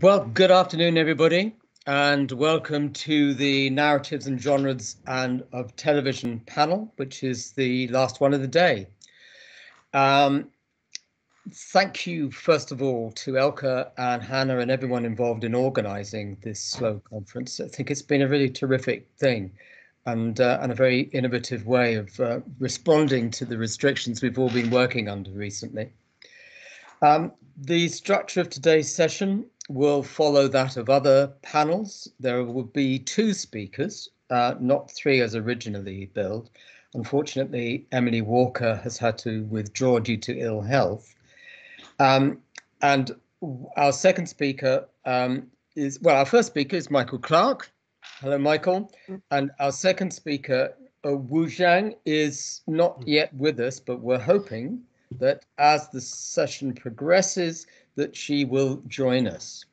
Well, good afternoon, everybody, and welcome to the Narratives and Genres and of Television panel, which is the last one of the day. Um, thank you, first of all, to Elka and Hannah and everyone involved in organising this slow conference. I think it's been a really terrific thing and, uh, and a very innovative way of uh, responding to the restrictions we've all been working under recently. Um, the structure of today's session will follow that of other panels. There will be two speakers, uh, not three as originally billed. Unfortunately, Emily Walker has had to withdraw due to ill health. Um, and our second speaker um, is, well, our first speaker is Michael Clark. Hello, Michael. And our second speaker, uh, Wu Zhang, is not yet with us, but we're hoping that as the session progresses, that she will join us.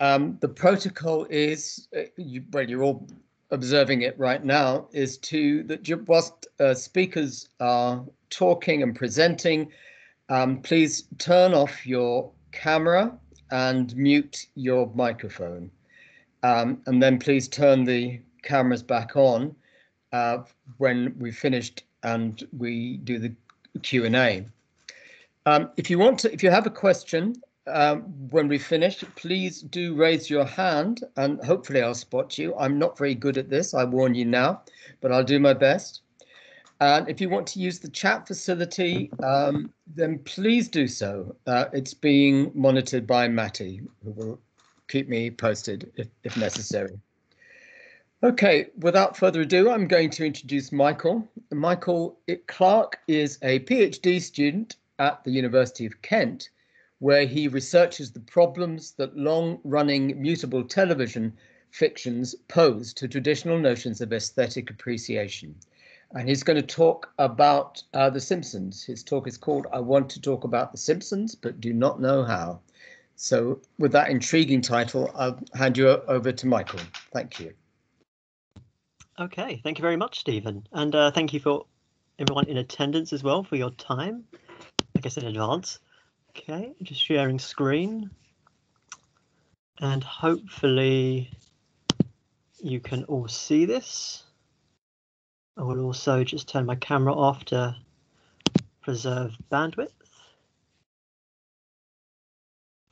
Um, the protocol is, uh, you, well, you're all observing it right now, is to that whilst uh, speakers are talking and presenting, um, please turn off your camera and mute your microphone. Um, and then please turn the cameras back on uh, when we've finished and we do the Q&A. Um, if you want to, if you have a question um, when we finish, please do raise your hand and hopefully I'll spot you. I'm not very good at this, I warn you now, but I'll do my best. And if you want to use the chat facility, um, then please do so. Uh, it's being monitored by Matty, who will keep me posted if, if necessary. Okay, without further ado, I'm going to introduce Michael. Michael Clark is a PhD student at the University of Kent, where he researches the problems that long-running mutable television fictions pose to traditional notions of aesthetic appreciation. And he's going to talk about uh, The Simpsons. His talk is called I Want to Talk About The Simpsons, but do not know how. So with that intriguing title, I'll hand you over to Michael. Thank you. Okay, thank you very much, Stephen. And uh, thank you for everyone in attendance as well for your time, guess in advance. Okay, just sharing screen. And hopefully you can all see this. I will also just turn my camera off to preserve bandwidth.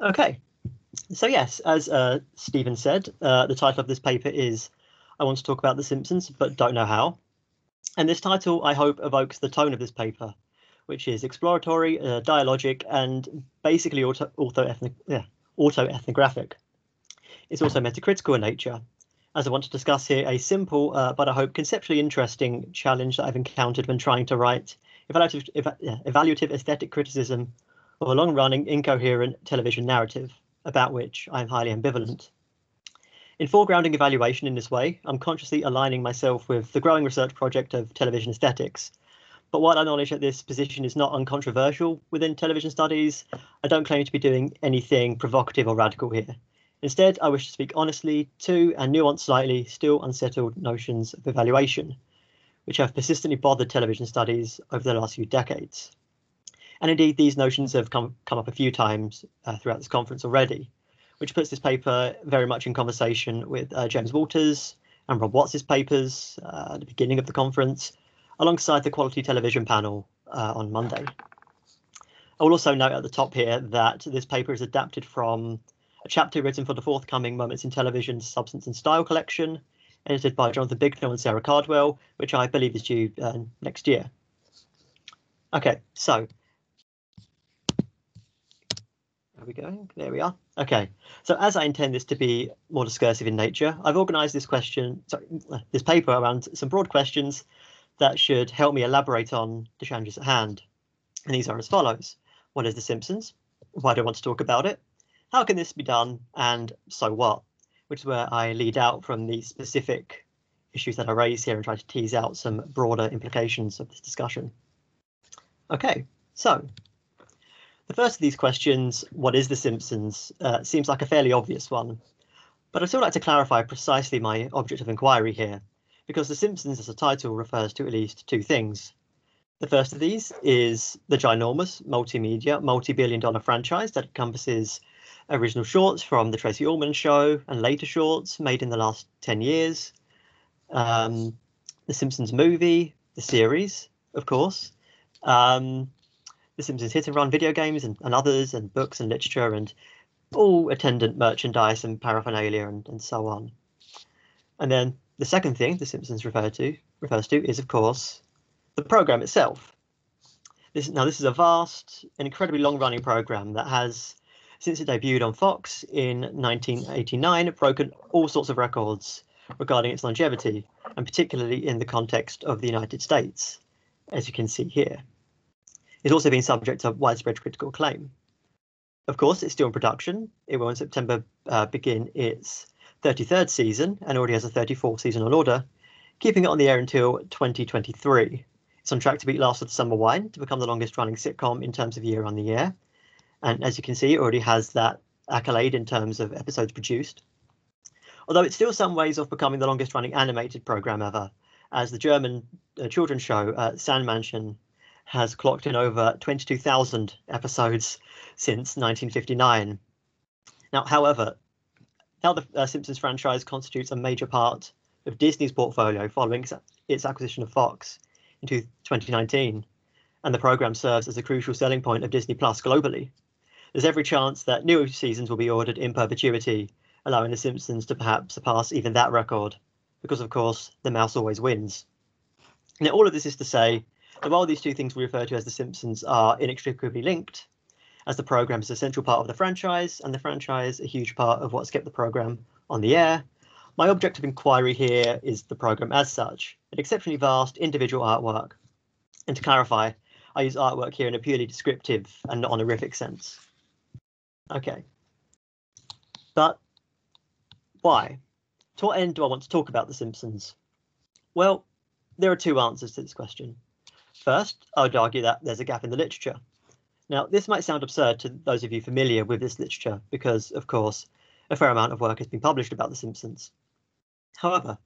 Okay, so yes, as uh, Stephen said, uh, the title of this paper is I want to talk about The Simpsons, but don't know how. And this title, I hope, evokes the tone of this paper, which is exploratory, uh, dialogic, and basically auto, auto, yeah, ethnographic. It's also metacritical in nature, as I want to discuss here a simple, uh, but I hope conceptually interesting challenge that I've encountered when trying to write evaluative, ev yeah, evaluative aesthetic criticism of a long-running, incoherent television narrative, about which I am highly ambivalent. In foregrounding evaluation in this way, I'm consciously aligning myself with the growing research project of television aesthetics. But while I acknowledge that this position is not uncontroversial within television studies, I don't claim to be doing anything provocative or radical here. Instead, I wish to speak honestly to and nuance slightly still unsettled notions of evaluation, which have persistently bothered television studies over the last few decades. And indeed, these notions have come, come up a few times uh, throughout this conference already which puts this paper very much in conversation with uh, James Walters and Rob Watts's papers uh, at the beginning of the conference, alongside the Quality Television panel uh, on Monday. I will also note at the top here that this paper is adapted from a chapter written for the forthcoming Moments in Television Substance and Style collection, edited by Jonathan Bignell and Sarah Cardwell, which I believe is due uh, next year. Okay, so are we going? There we are. Okay, so as I intend this to be more discursive in nature, I've organised this question, sorry, this paper around some broad questions that should help me elaborate on the challenges at hand. And these are as follows. What is The Simpsons? Why do I want to talk about it? How can this be done? And so what? Which is where I lead out from the specific issues that I raise here and try to tease out some broader implications of this discussion. Okay, so the first of these questions, what is The Simpsons, uh, seems like a fairly obvious one, but I'd still like to clarify precisely my object of inquiry here, because The Simpsons as a title refers to at least two things. The first of these is the ginormous multimedia, multi-billion dollar franchise that encompasses original shorts from the Tracey Ullman show and later shorts made in the last 10 years. Um, the Simpsons movie, the series, of course. Um, the Simpsons hit and run video games and, and others, and books and literature, and all attendant merchandise and paraphernalia and, and so on. And then the second thing The Simpsons refer to refers to is, of course, the program itself. This now this is a vast and incredibly long-running program that has, since it debuted on Fox in 1989, broken all sorts of records regarding its longevity, and particularly in the context of the United States, as you can see here. It's also been subject to widespread critical acclaim. Of course, it's still in production. It will in September uh, begin its 33rd season and already has a 34th season on order, keeping it on the air until 2023. It's on track to beat Last of the Summer Wine to become the longest running sitcom in terms of year on the air. And as you can see, it already has that accolade in terms of episodes produced. Although it's still some ways off becoming the longest running animated program ever, as the German uh, children's show uh, has clocked in over 22,000 episodes since 1959. Now, however, now the uh, Simpsons franchise constitutes a major part of Disney's portfolio following its acquisition of Fox in 2019, and the program serves as a crucial selling point of Disney Plus globally. There's every chance that new seasons will be ordered in perpetuity, allowing The Simpsons to perhaps surpass even that record, because of course, the mouse always wins. Now, all of this is to say that while these two things we refer to as The Simpsons are inextricably linked, as the program is a central part of the franchise, and the franchise a huge part of what's kept the program on the air. My object of inquiry here is the program as such, an exceptionally vast individual artwork. And to clarify, I use artwork here in a purely descriptive and not honorific sense. Okay. But why? To what end do I want to talk about The Simpsons? Well, there are two answers to this question. First, I would argue that there's a gap in the literature. Now, this might sound absurd to those of you familiar with this literature because, of course, a fair amount of work has been published about The Simpsons. However,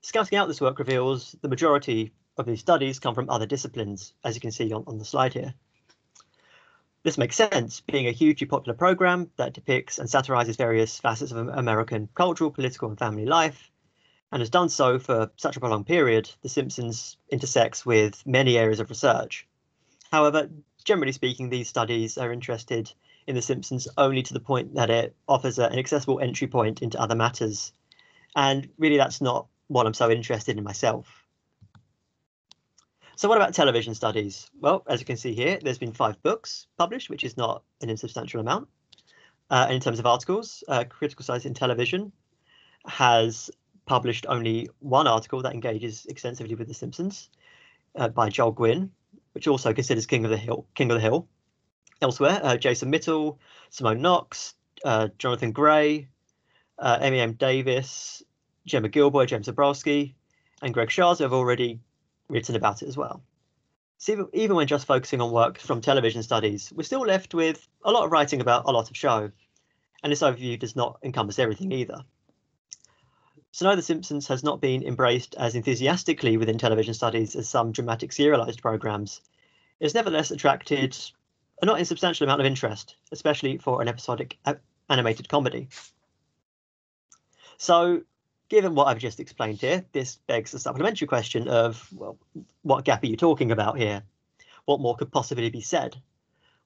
scouting out this work reveals the majority of these studies come from other disciplines, as you can see on, on the slide here. This makes sense, being a hugely popular program that depicts and satirizes various facets of American cultural, political, and family life, and has done so for such a prolonged period, The Simpsons intersects with many areas of research. However, generally speaking, these studies are interested in The Simpsons only to the point that it offers an accessible entry point into other matters. And really, that's not what I'm so interested in myself. So, what about television studies? Well, as you can see here, there's been five books published, which is not an insubstantial amount. Uh, in terms of articles, uh, Critical Science in Television has published only one article that engages extensively with The Simpsons uh, by Joel Gwynne, which also considers King of the Hill. King of the Hill. Elsewhere, uh, Jason Mittell, Simone Knox, uh, Jonathan Gray, uh, Amy M. Davis, Gemma Gilboy, James Zborowski, and Greg Scharzer have already written about it as well. So even when just focusing on work from television studies, we're still left with a lot of writing about a lot of show. And this overview does not encompass everything either. So no, The Simpsons has not been embraced as enthusiastically within television studies as some dramatic serialized programs. It's nevertheless attracted a not insubstantial amount of interest, especially for an episodic animated comedy. So, given what I've just explained here, this begs a supplementary question of, well, what gap are you talking about here? What more could possibly be said?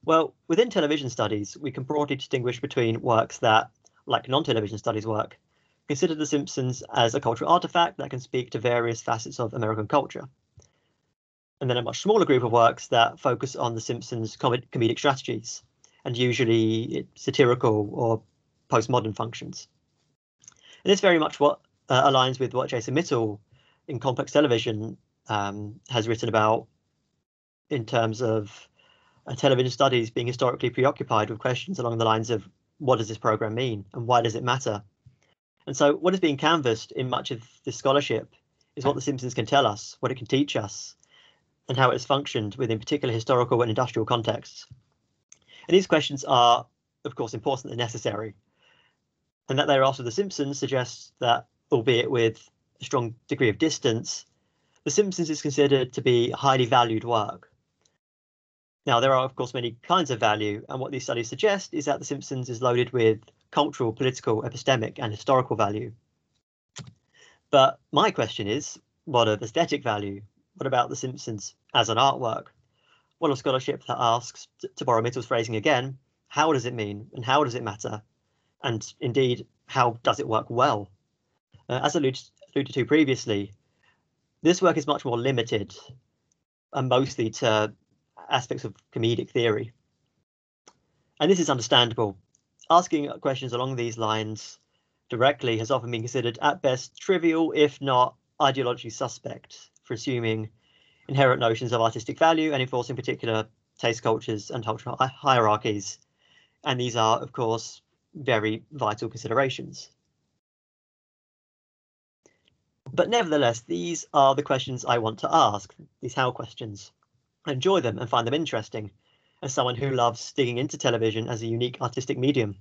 Well, within television studies, we can broadly distinguish between works that, like non-television studies work, consider The Simpsons as a cultural artifact that can speak to various facets of American culture. And then a much smaller group of works that focus on The Simpsons' com comedic strategies and usually satirical or postmodern functions. And this very much what uh, aligns with what Jason Mittell in Complex Television um, has written about in terms of uh, television studies being historically preoccupied with questions along the lines of what does this program mean and why does it matter and so, what is being canvassed in much of this scholarship is what The Simpsons can tell us, what it can teach us, and how it has functioned within particular historical and industrial contexts. And these questions are, of course, important and necessary. And that they're after The Simpsons suggests that, albeit with a strong degree of distance, The Simpsons is considered to be highly valued work. Now, there are, of course, many kinds of value, and what these studies suggest is that The Simpsons is loaded with cultural, political, epistemic, and historical value. But my question is, what of aesthetic value? What about The Simpsons as an artwork? What of scholarship that asks, to borrow Mittell's phrasing again, how does it mean and how does it matter? And indeed, how does it work well? Uh, as alluded, alluded to previously, this work is much more limited and mostly to aspects of comedic theory. And this is understandable. Asking questions along these lines directly has often been considered at best trivial, if not ideologically suspect, for assuming inherent notions of artistic value and enforcing particular taste cultures and cultural hierarchies. And these are, of course, very vital considerations. But nevertheless, these are the questions I want to ask, these how questions. I enjoy them and find them interesting as someone who loves digging into television as a unique artistic medium.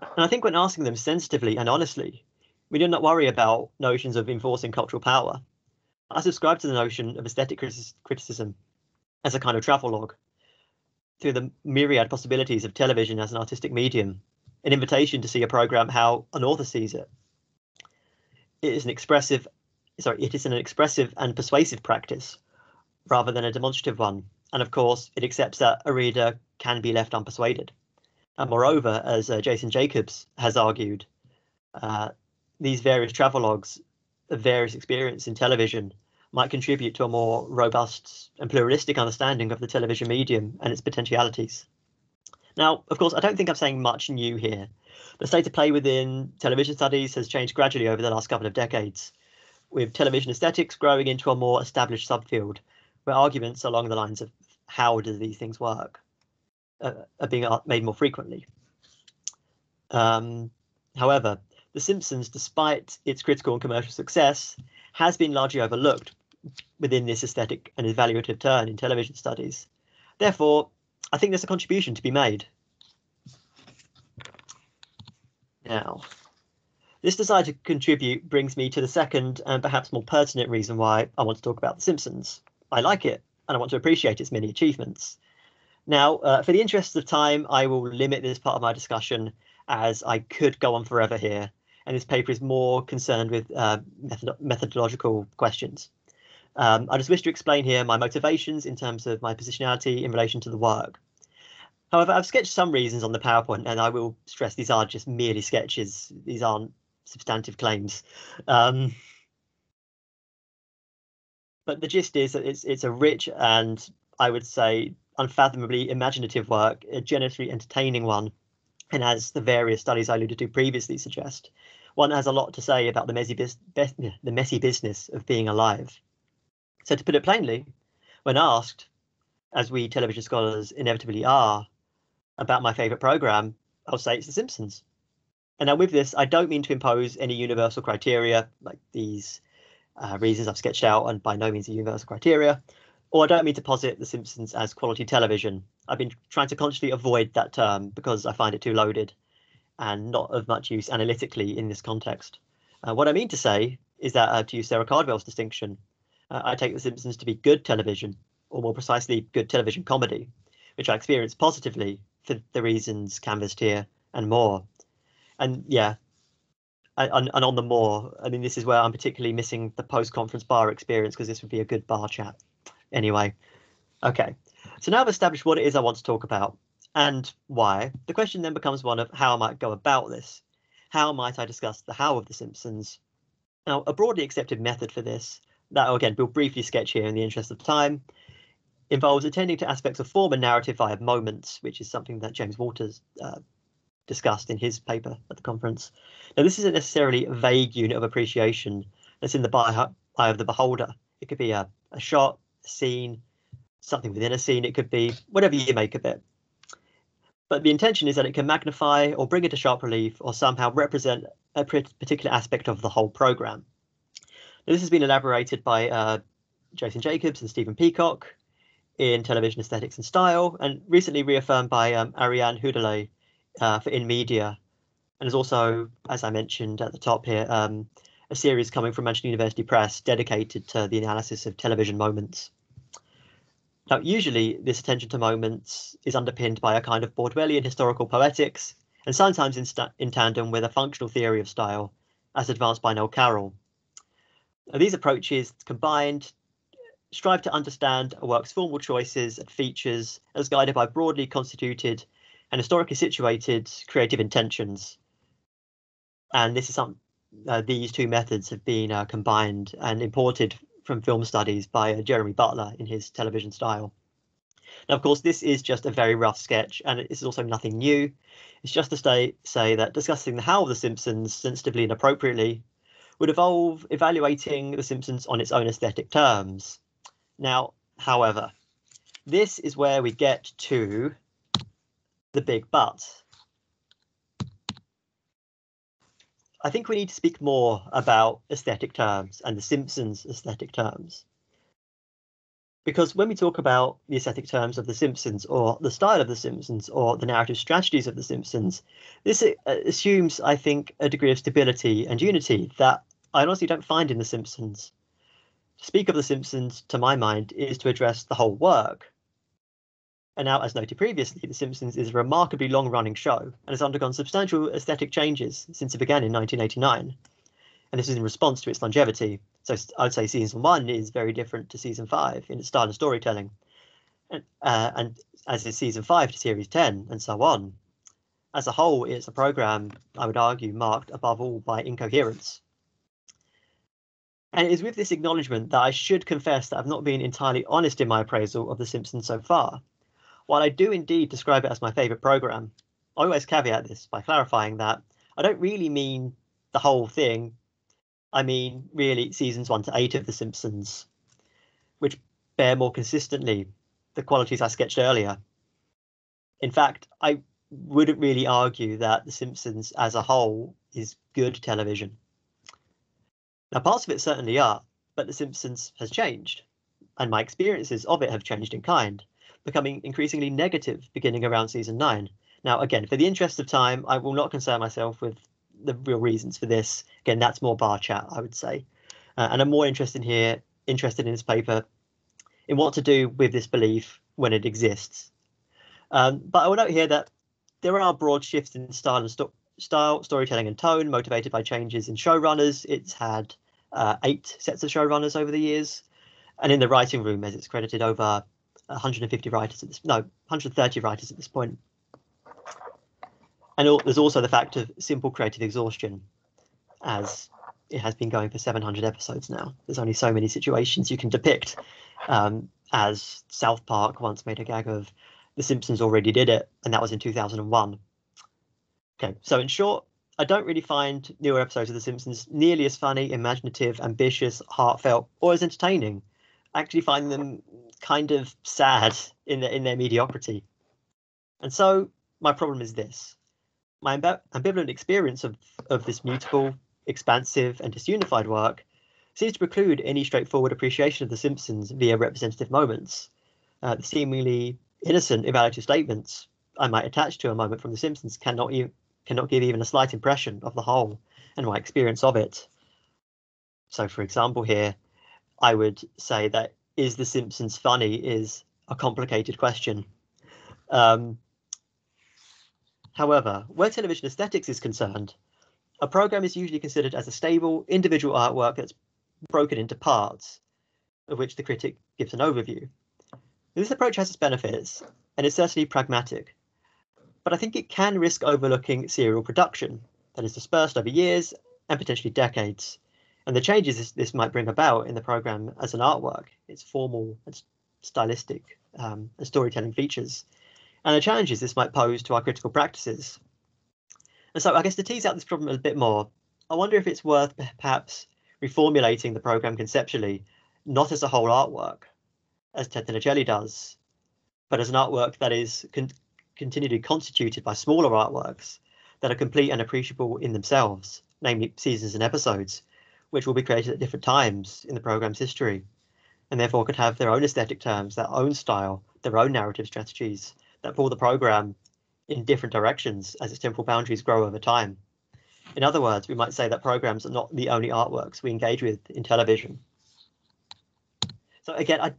And I think when asking them sensitively and honestly, we do not worry about notions of enforcing cultural power. I subscribe to the notion of aesthetic criticism as a kind of travelogue through the myriad possibilities of television as an artistic medium, an invitation to see a program how an author sees it. It is an expressive, sorry, it is an expressive and persuasive practice rather than a demonstrative one. And of course, it accepts that a reader can be left unpersuaded. And moreover, as uh, Jason Jacobs has argued, uh, these various travelogues of various experience in television might contribute to a more robust and pluralistic understanding of the television medium and its potentialities. Now, of course, I don't think I'm saying much new here. The state of play within television studies has changed gradually over the last couple of decades, with television aesthetics growing into a more established subfield, where arguments along the lines of how do these things work uh, are being made more frequently. Um, however, The Simpsons, despite its critical and commercial success, has been largely overlooked within this aesthetic and evaluative turn in television studies. Therefore, I think there's a contribution to be made. Now, this desire to contribute brings me to the second and perhaps more pertinent reason why I want to talk about The Simpsons. I like it and I want to appreciate its many achievements. Now, uh, for the interests of time, I will limit this part of my discussion as I could go on forever here and this paper is more concerned with uh, method methodological questions. Um, I just wish to explain here my motivations in terms of my positionality in relation to the work. However, I've sketched some reasons on the PowerPoint, and I will stress these are just merely sketches. These aren't substantive claims. Um, but the gist is that it's it's a rich and I would say unfathomably imaginative work, a generously entertaining one, and as the various studies I alluded to previously suggest, one has a lot to say about the messy, the messy business of being alive. So to put it plainly, when asked, as we television scholars inevitably are, about my favourite programme, I'll say it's The Simpsons. And now with this, I don't mean to impose any universal criteria like these uh, reasons I've sketched out, and by no means a universal criteria, or I don't mean to posit The Simpsons as quality television. I've been trying to consciously avoid that term because I find it too loaded and not of much use analytically in this context. Uh, what I mean to say is that, uh, to use Sarah Cardwell's distinction, uh, I take The Simpsons to be good television, or more precisely, good television comedy, which I experience positively for the reasons canvassed here and more. And yeah, and, and on the more, I mean, this is where I'm particularly missing the post-conference bar experience because this would be a good bar chat. Anyway, okay. So now I've established what it is I want to talk about and why, the question then becomes one of how I might go about this. How might I discuss the how of The Simpsons? Now, a broadly accepted method for this, that again we'll briefly sketch here in the interest of time, involves attending to aspects of form and narrative via moments, which is something that James Walters uh, discussed in his paper at the conference. Now, this isn't necessarily a vague unit of appreciation that's in the eye of the beholder. It could be a, a shot, a scene, something within a scene. It could be whatever you make of it but the intention is that it can magnify or bring into sharp relief or somehow represent a particular aspect of the whole program. Now, this has been elaborated by uh, Jason Jacobs and Steven Peacock in Television Aesthetics and Style, and recently reaffirmed by um, Ariane Hudelet uh, for In Media. And there's also, as I mentioned at the top here, um, a series coming from Manchester University Press dedicated to the analysis of television moments. Now, usually this attention to moments is underpinned by a kind of Bordwellian historical poetics, and sometimes in, in tandem with a functional theory of style, as advanced by Noel Carroll. Now, these approaches combined strive to understand a work's formal choices and features as guided by broadly constituted and historically situated creative intentions. And this is some uh, these two methods have been uh, combined and imported from film studies by uh, Jeremy Butler in his television style. Now, of course, this is just a very rough sketch, and it is also nothing new. It's just to stay, say that discussing the how of The Simpsons sensitively and appropriately would involve evaluating The Simpsons on its own aesthetic terms. Now, however, this is where we get to the big but. I think we need to speak more about aesthetic terms and the Simpsons aesthetic terms. Because when we talk about the aesthetic terms of The Simpsons or the style of The Simpsons or the narrative strategies of The Simpsons, this uh, assumes, I think, a degree of stability and unity that I honestly don't find in The Simpsons. To speak of The Simpsons, to my mind, is to address the whole work, and now, as noted previously, The Simpsons is a remarkably long running show and has undergone substantial aesthetic changes since it began in 1989. And this is in response to its longevity. So I'd say season one is very different to season five in its style of storytelling. And, uh, and as is season five to series 10, and so on. As a whole, it's a program, I would argue, marked above all by incoherence. And it is with this acknowledgement that I should confess that I've not been entirely honest in my appraisal of The Simpsons so far. While I do indeed describe it as my favorite program, I always caveat this by clarifying that I don't really mean the whole thing. I mean, really, seasons one to eight of The Simpsons, which bear more consistently the qualities I sketched earlier. In fact, I wouldn't really argue that The Simpsons as a whole is good television. Now, parts of it certainly are, but The Simpsons has changed, and my experiences of it have changed in kind becoming increasingly negative beginning around season nine. Now, again, for the interest of time, I will not concern myself with the real reasons for this. Again, that's more bar chat, I would say. Uh, and I'm more interested here, interested in this paper, in what to do with this belief when it exists. Um, but I will note here that there are broad shifts in style and sto- style, storytelling, and tone, motivated by changes in showrunners. It's had uh, eight sets of showrunners over the years, and in the writing room, as it's credited over 150 writers at this no 130 writers at this point. And there's also the fact of simple creative exhaustion as it has been going for 700 episodes now. There's only so many situations you can depict um, as south park once made a gag of the simpsons already did it and that was in 2001 okay so in short I don't really find newer episodes of The Simpsons nearly as funny, imaginative, ambitious, heartfelt, or as entertaining. I actually find them kind of sad in their in their mediocrity. And so my problem is this: my ambivalent experience of of this mutable, expansive, and disunified work seems to preclude any straightforward appreciation of The Simpsons via representative moments. Uh, the seemingly innocent evaluative statements I might attach to a moment from The Simpsons cannot even cannot give even a slight impression of the whole and my experience of it. So, for example, here I would say that is The Simpsons funny is a complicated question. Um, however, where television aesthetics is concerned, a program is usually considered as a stable individual artwork that's broken into parts, of which the critic gives an overview. This approach has its benefits, and it's certainly pragmatic, but I think it can risk overlooking serial production that is dispersed over years and potentially decades and the changes this, this, might bring about in the program as an artwork, its formal and stylistic um, and storytelling features, and the challenges this might pose to our critical practices. And so, I guess to tease out this problem a bit more, I wonder if it's worth perhaps reformulating the program conceptually, not as a whole artwork, as Ted Nannicelli does, but as an artwork that is con- continually constituted by smaller artworks that are complete and appreciable in themselves, namely seasons and episodes, which will be created at different times in the program's history, and therefore could have their own aesthetic terms, their own style, their own narrative strategies that pull the program in different directions as its temporal boundaries grow over time. In other words, we might say that programs are not the only artworks we engage with in television. So again, I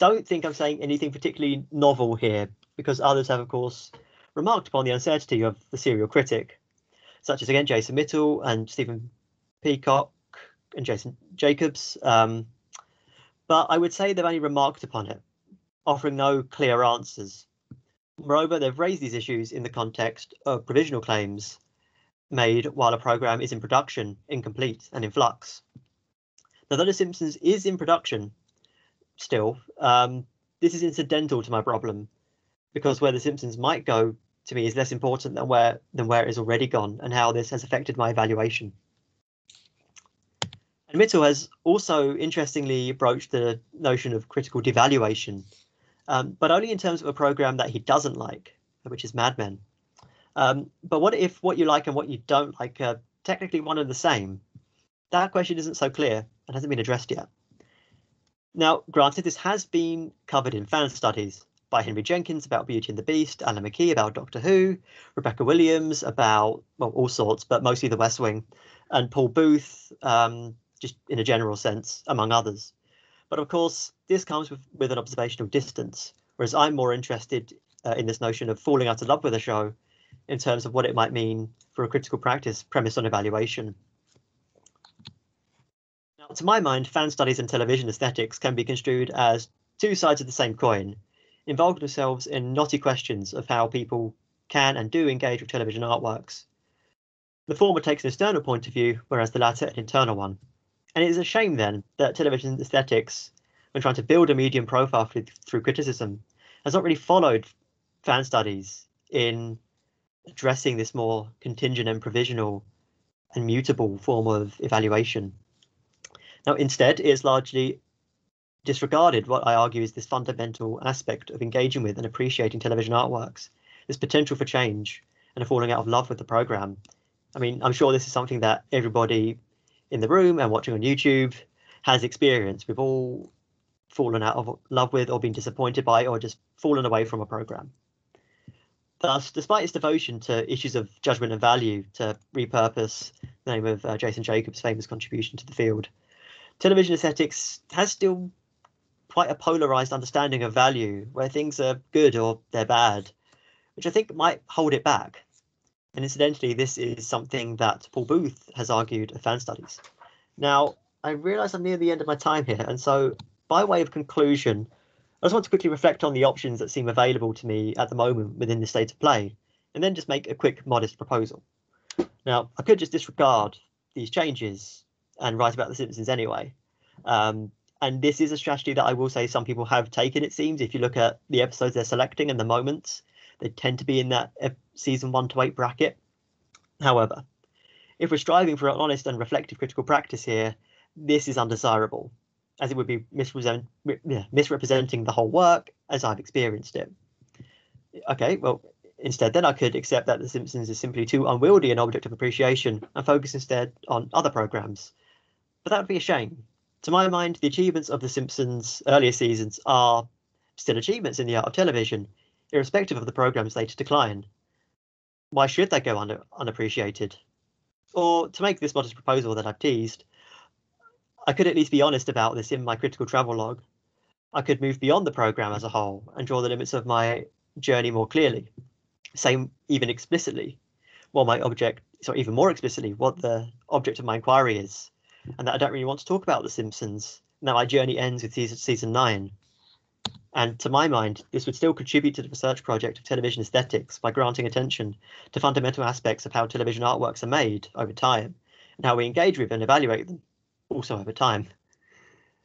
don't think I'm saying anything particularly novel here, because others have, of course, remarked upon the uncertainty of the serial critic, such as again Jason Mittell and Steven Peacock and Jason Jacobs. Um, but I would say they've only remarked upon it, offering no clear answers. Moreover, they've raised these issues in the context of provisional claims made while a program is in production, incomplete, and in flux. Now, though The Simpsons is in production still, um, this is incidental to my problem because where The Simpsons might go to me is less important than where than where it is already gone and how this has affected my evaluation. And Mittell has also interestingly broached the notion of critical devaluation, um, but only in terms of a program that he doesn't like, which is Mad Men. Um, but what if what you like and what you don't like are technically one and the same? That question isn't so clear and hasn't been addressed yet. Now, granted, this has been covered in fan studies by Henry Jenkins about Beauty and the Beast, Alan McKee about Doctor Who, Rebecca Williams about, well, all sorts, but mostly The West Wing, and Paul Booth, um, just in a general sense, among others. But of course, this comes with, with an observational distance, whereas I'm more interested uh, in this notion of falling out of love with a show in terms of what it might mean for a critical practice premised on evaluation. Now, to my mind, fan studies and television aesthetics can be construed as two sides of the same coin, involving themselves in knotty questions of how people can and do engage with television artworks. The former takes an external point of view, whereas the latter an internal one. And it is a shame then that television aesthetics, when trying to build a medium profile through, through criticism, has not really followed fan studies in addressing this more contingent and provisional and mutable form of evaluation. Now, instead, it is largely disregarded what I argue is this fundamental aspect of engaging with and appreciating television artworks, this potential for change and a falling out of love with the program. I mean, I'm sure this is something that everybody in the room and watching on YouTube has experienced. We've all fallen out of love with or been disappointed by or just fallen away from a program. Thus, despite its devotion to issues of judgment and value to repurpose the name of uh, Jason Jacobs' famous contribution to the field, television aesthetics has still quite a polarized understanding of value where things are good or they're bad, which I think might hold it back. And incidentally, this is something that Paul Booth has argued of fan studies. Now, I realize I'm near the end of my time here, and so by way of conclusion, I just want to quickly reflect on the options that seem available to me at the moment within the state of play, and then just make a quick, modest proposal. Now, I could just disregard these changes and write about The Simpsons anyway. Um, and this is a strategy that I will say some people have taken, it seems. If you look at the episodes they're selecting and the moments, they tend to be in that uh, season one to eight bracket. However, if we're striving for an honest and reflective critical practice here, this is undesirable as it would be misrepresent, misrepresenting the whole work as I've experienced it. Okay, well, instead, then I could accept that The Simpsons is simply too unwieldy an object of appreciation and focus instead on other programs. But that would be a shame. To my mind, the achievements of The Simpsons' earlier seasons are still achievements in the art of television, irrespective of the program's later decline. Why should they go un- unappreciated? Or, to make this modest proposal that I've teased, I could at least be honest about this in my critical travel log. I could move beyond the program as a whole and draw the limits of my journey more clearly. Same even explicitly, what my object, so even more explicitly, what the object of my inquiry is, and that I don't really want to talk about The Simpsons. Now my journey ends with season, season nine. And to my mind, this would still contribute to the research project of television aesthetics by granting attention to fundamental aspects of how television artworks are made over time and how we engage with and evaluate them also over time.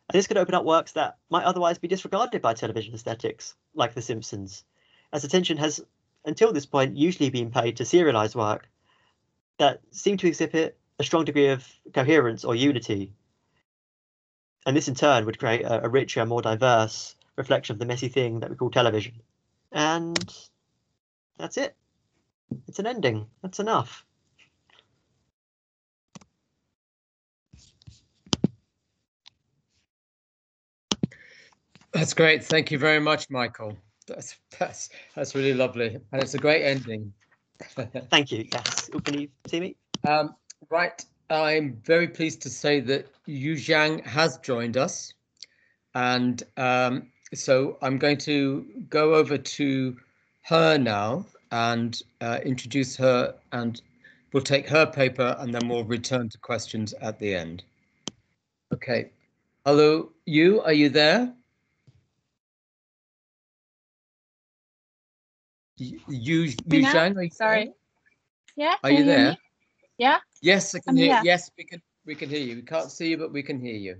And this could open up works that might otherwise be disregarded by television aesthetics, like The Simpsons, as attention has, until this point, usually been paid to serialized work that seem to exhibit a strong degree of coherence or unity. And this in turn would create a, a richer, more diverse reflection of the messy thing that we call television. And that's it. It's an ending. That's enough. That's great. Thank you very much, Michael. That's that's that's really lovely, and it's a great ending. Thank you. Yes. Oh, can you see me? Um, right. I'm very pleased to say that Yu Zhang has joined us, and um, so I'm going to go over to her now and uh, introduce her and we'll take her paper and then we'll return to questions at the end. Okay. Hello, you, are you there? You, you? Zhang, are you Sorry. there? Yeah. Are can you there? me? Yeah. Yes, I can I'm hear. here. Yes, we can. We can hear you. We can't see you, but we can hear you.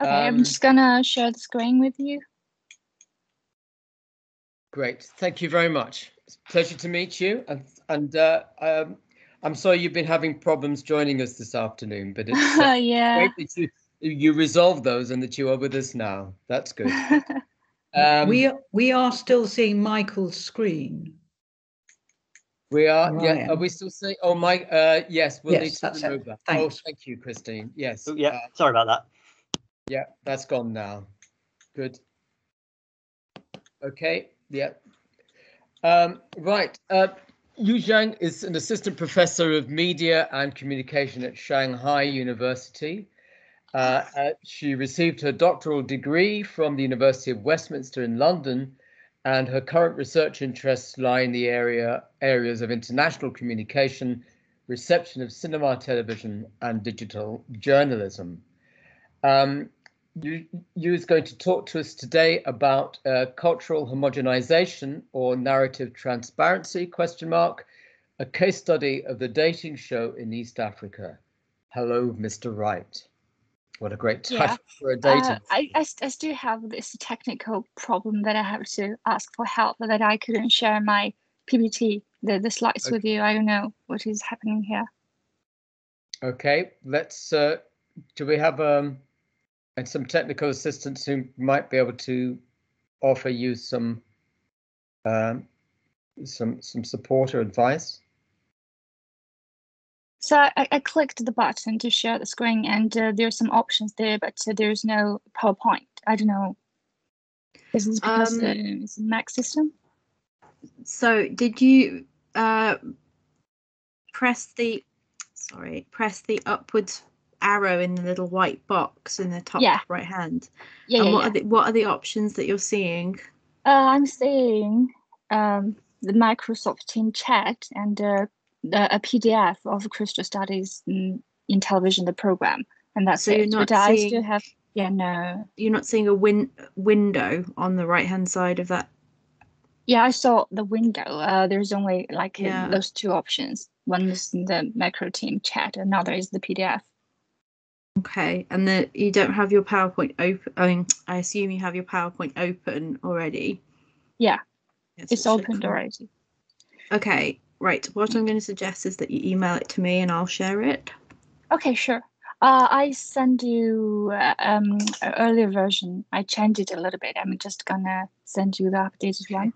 Okay. Um, I'm just gonna share the screen with you. Great. Thank you very much. It's a pleasure to meet you. And and uh, um, I'm sorry you've been having problems joining us this afternoon, but it's uh, yeah. great that you you resolved those and that you are with us now. That's good. Um, we we are still seeing Michael's screen. we are. Yeah. Are we still seeing? Oh, Mike. Uh, yes. We'll Yes, need to that's it. remove that. Thanks. Oh, thank you, Christine. Yes. Oh, yeah, uh, sorry about that. Yeah, that's gone now. Good. Okay, yeah. Um, right. Uh, Yu Zhang is an assistant professor of media and communication at Shanghai University. Uh, uh, she received her doctoral degree from the University of Westminster in London, and her current research interests lie in the area areas of international communication, reception of cinema, television, and digital journalism. Um, you, you is going to talk to us today about uh, cultural homogenization or narrative transparency question mark a case study of the dating show in east africa hello mr wright what a great Yeah. title for a dating Uh, I, I, I still have this technical problem that I have to ask for help that I couldn't share my PPT, the, the slides Okay. with you. I don't know what is happening here. okay let's uh, do we have um and some technical assistants who might be able to offer you some um some some support or advice So I, I clicked the button to share the screen and uh, there's some options there, but uh, there's no PowerPoint. I don't know. Is this because Um, uh, it's a Mac system? So did you uh, press the sorry press the upwards arrow in the little white box in the top Yeah. right hand? Yeah, and yeah, what yeah. are the what are the options that you're seeing? Uh, I'm seeing um, the Microsoft Team chat and uh, the, a PDF of Critical Studies in, in television, the program, and that's So you're it. not but I still have, yeah, no, You're not seeing a win- window on the right hand side of that. yeah, I saw the window. Uh, there's only like Yeah. those two options. One is the Macro Team chat, another is the PDF. Okay, and the you don't have your PowerPoint open. I mean, I assume you have your PowerPoint open already. Yeah, Yes, it's it opened already. Okay, right. What I'm going to suggest is that you email it to me and I'll share it. Okay, sure. Uh, I send you um an earlier version. I changed it a little bit. I'm just gonna send you the updated one.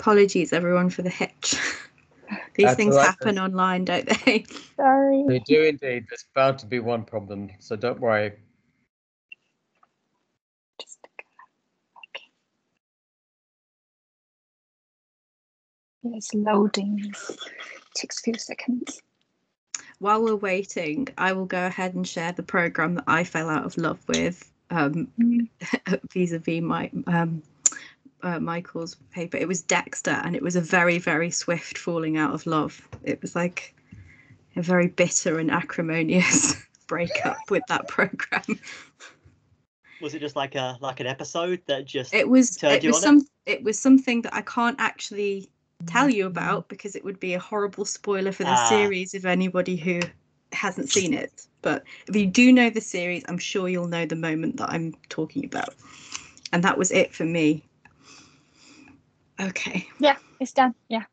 Apologies, everyone, for the hitch. These That's things all right, happen online, don't they? Sorry. They do indeed. There's bound to be one problem, so don't worry. Just a second. Okay. It's loading. takes a few seconds. While we're waiting, I will go ahead and share the program that I fell out of love with um, Mm. vis-a-vis my um, uh, Michael's paper. It was Dexter, and it was a very, very swift falling out of love. It was like a very bitter and acrimonious breakup with that program. Was it just like a like an episode that just It was Turned it you was on it? some it was something that I can't actually tell you about because it would be a horrible spoiler for the Ah. series if anybody who hasn't seen it. But if you do know the series, I'm sure you'll know the moment that I'm talking about. And that was it for me. Okay. Yeah, it's done. Yeah.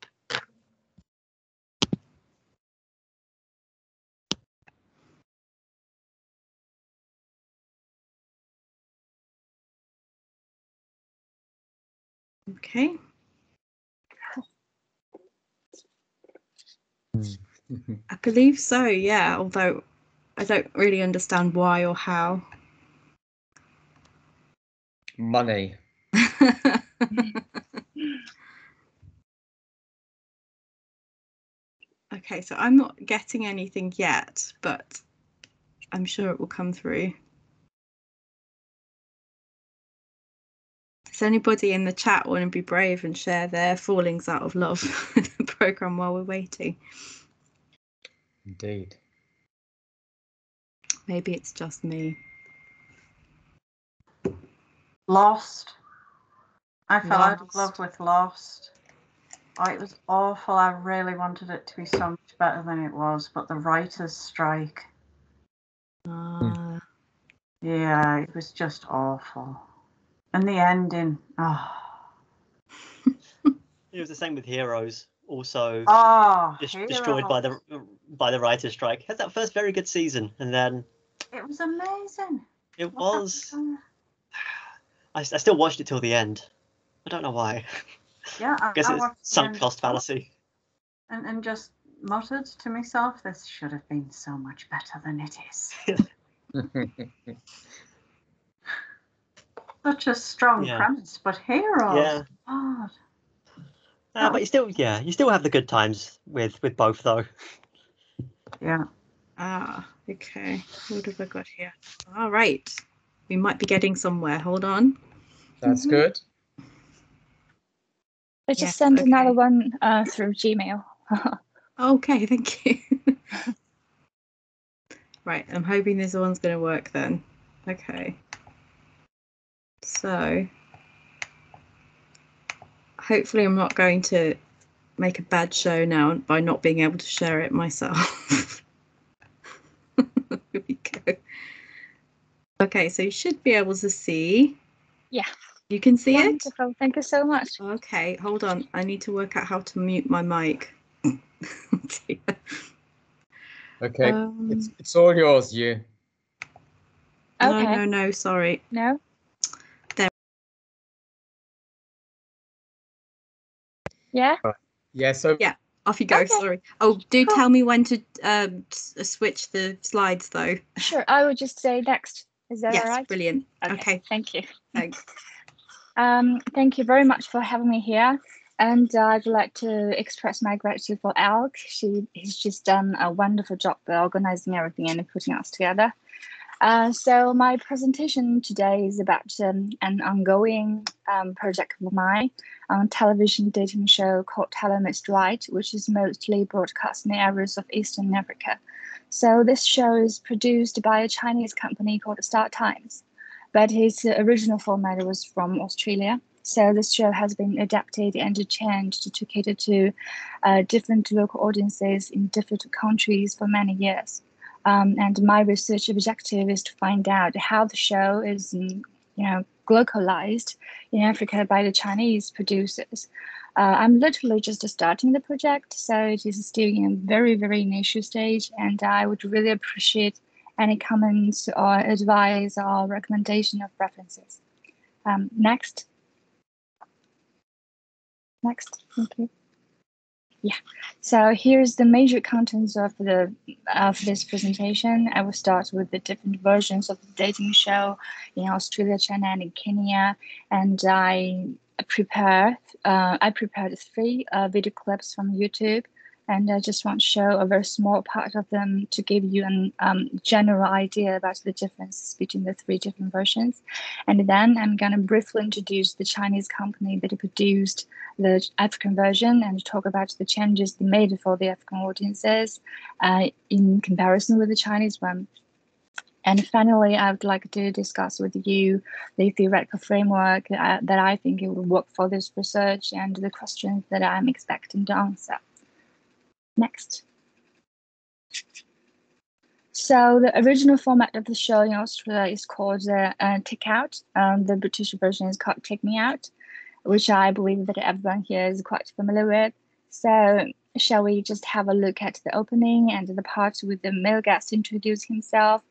Okay. I believe so, yeah, although I don't really understand why or how. Money. okay, so I'm not getting anything yet, but I'm sure it will come through. Does anybody in the chat want to be brave and share their fallings out of love with the program while we're waiting? Indeed. Maybe it's just me. Lost. I fell out of love with Lost. Oh, it was awful. I really wanted it to be so much better than it was, but the writers' strike. Uh, Yeah, it was just awful. And the ending. Oh, It was the same with Heroes, also oh dis- destroyed by the by the writer's strike. Had that first very good season, and then It was amazing. it What was. I, I, s- I still watched it till the end. I don't know why. Yeah, I, I guess I it's watched the sunk cost fallacy. And, and just muttered to myself, this should have been so much better than it is. Such a strong Yeah. premise, but heroes. Yeah. God. Uh, but you still, yeah, you still have the good times with with both though. Yeah. ah, okay. What have I got here? All right. We might be getting somewhere. Hold on. That's Mhm. good. I just Yes, sent another one uh, through Gmail. Okay, thank you. right, I'm hoping this one's going to work then. Okay. So, hopefully, I'm not going to make a bad show now by not being able to share it myself. Here we go. Okay, so you should be able to see. Yeah. You can see it? Wonderful. Thank you so much. Okay, hold on. I need to work out how to mute my mic. Okay. Um, it's it's all yours, you. No, Okay. no, no, no, sorry. No? There. Yeah? Yeah. So Yeah. Off you go. Okay. Sorry. Oh, do Cool. tell me when to um, uh, switch the slides, though. Sure. I will just say next. Is that yes, all right? brilliant. Okay, Thank you. thanks. Um, thank you very much for having me here. And uh, I'd like to express my gratitude for Alk. She has just done a wonderful job organizing everything and putting us together. Uh, so my presentation today is about um, an ongoing um, project of mine on television dating show called Hello Miss Right, which is mostly broadcast in the areas of Eastern Africa. So this show is produced by a Chinese company called StarTimes but his uh, original format was from Australia. So this show has been adapted and changed to cater to uh, different local audiences in different countries for many years. Um, and my research objective is to find out how the show is, mm, you know, localized in Africa by the Chinese producers. Uh, I'm literally just starting the project, so it is still in a very, very initial stage, and I would really appreciate any comments or advice or recommendation of references. Um, next. Next, thank you. Yeah, so here's the major contents of the of this presentation. I will start with the different versions of the dating show in Australia, China, and in Kenya, and I prepare uh, I prepared three uh, video clips from YouTube and I just want to show a very small part of them to give you a um, general idea about the differences between the three different versions. And then I'm going to briefly introduce the Chinese company that produced the African version and talk about the changes they made for the African audiences uh, in comparison with the Chinese one. And finally, I would like to discuss with you the theoretical framework uh, that I think it will work for this research and the questions that I'm expecting to answer. Next. So the original format of the show in Australia is called uh, uh, Taken Out. Um, the British version is called Take Me Out, which I believe that everyone here is quite familiar with. So shall we just have a look at the opening and the part with the male guest introduce himself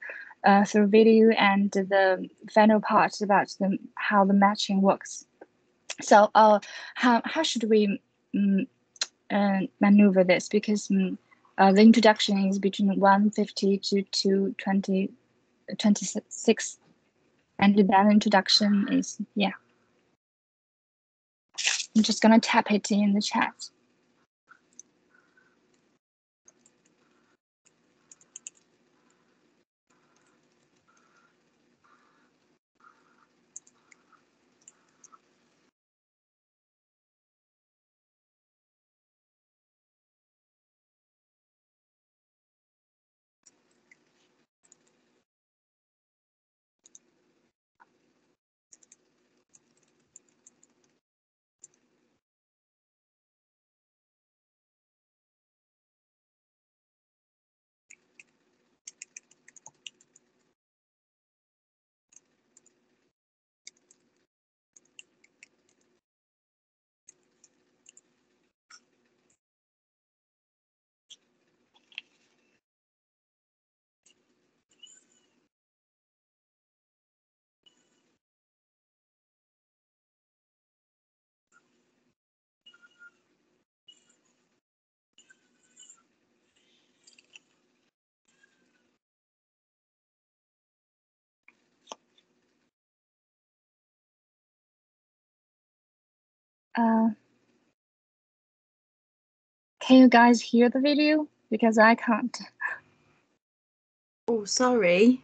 uh, through video and the final part about the, how the matching works. So uh, how, how should we um, uh, maneuver this because um, uh, the introduction is between 150 to 220 26 and then introduction is yeah. I'm just gonna tap it in the chat Uh, can you guys hear the video? Because I can't. Oh, sorry.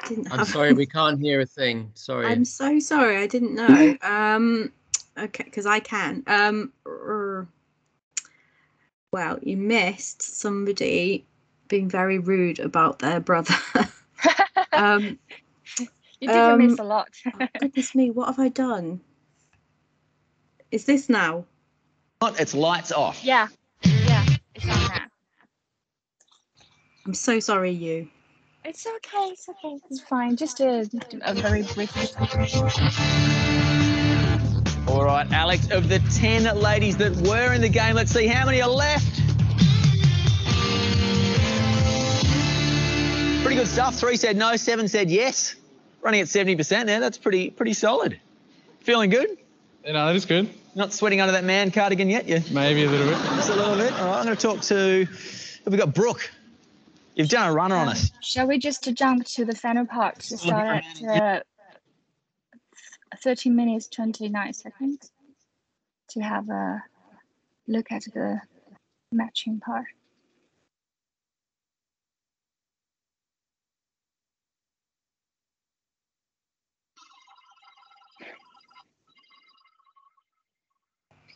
I Didn't I'm have- sorry, we can't hear a thing. Sorry. I'm so sorry. I didn't know. Um, okay, because I can. Um, er, well, you missed somebody being very rude about their brother. um, you didn't miss um, a lot. oh, goodness me, what have I done? Is this now? It's lights off. yeah, yeah, it's on now. I'm so sorry, you. It's okay. It's okay. It's fine. Just a, a very brief. All right, Alex, of the 10 ladies that were in the game, let's see how many are left. Pretty good stuff. Three said no, seven said yes. Running at 70% there. That's pretty pretty solid. Feeling good? You know, that is good. Not sweating under that man cardigan yet, you? Maybe a little bit. Just a little bit. All right, I'm going to talk to. Have we got Brooke? You've done a runner on us. Shall we just jump to the final part to start at uh, 13 minutes 29 seconds to have a look at the matching part?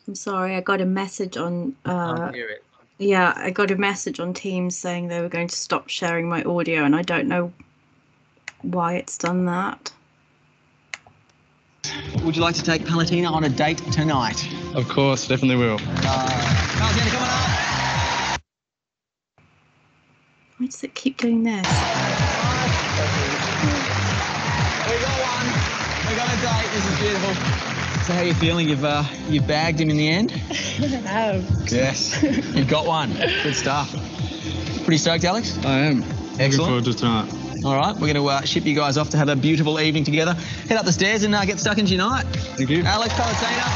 I'm sorry. I got a message on. Uh, can't hear it. yeah, I got a message on Teams saying they were going to stop sharing my audio, and I don't know why it's done that. Would you like to take Palatina on a date tonight? Of course, definitely will. Palatina, come up. Why does it keep doing this? We got one. We a date. This is beautiful. So how are you feeling? You've uh, you've bagged him in the end. Yes, you've got one. Good stuff. Pretty stoked, Alex. I am. Excellent. Looking forward to tonight. All right, we're going to uh, ship you guys off to have a beautiful evening together. Head up the stairs and uh, get stuck into your night. Thank you. Alex Palatina.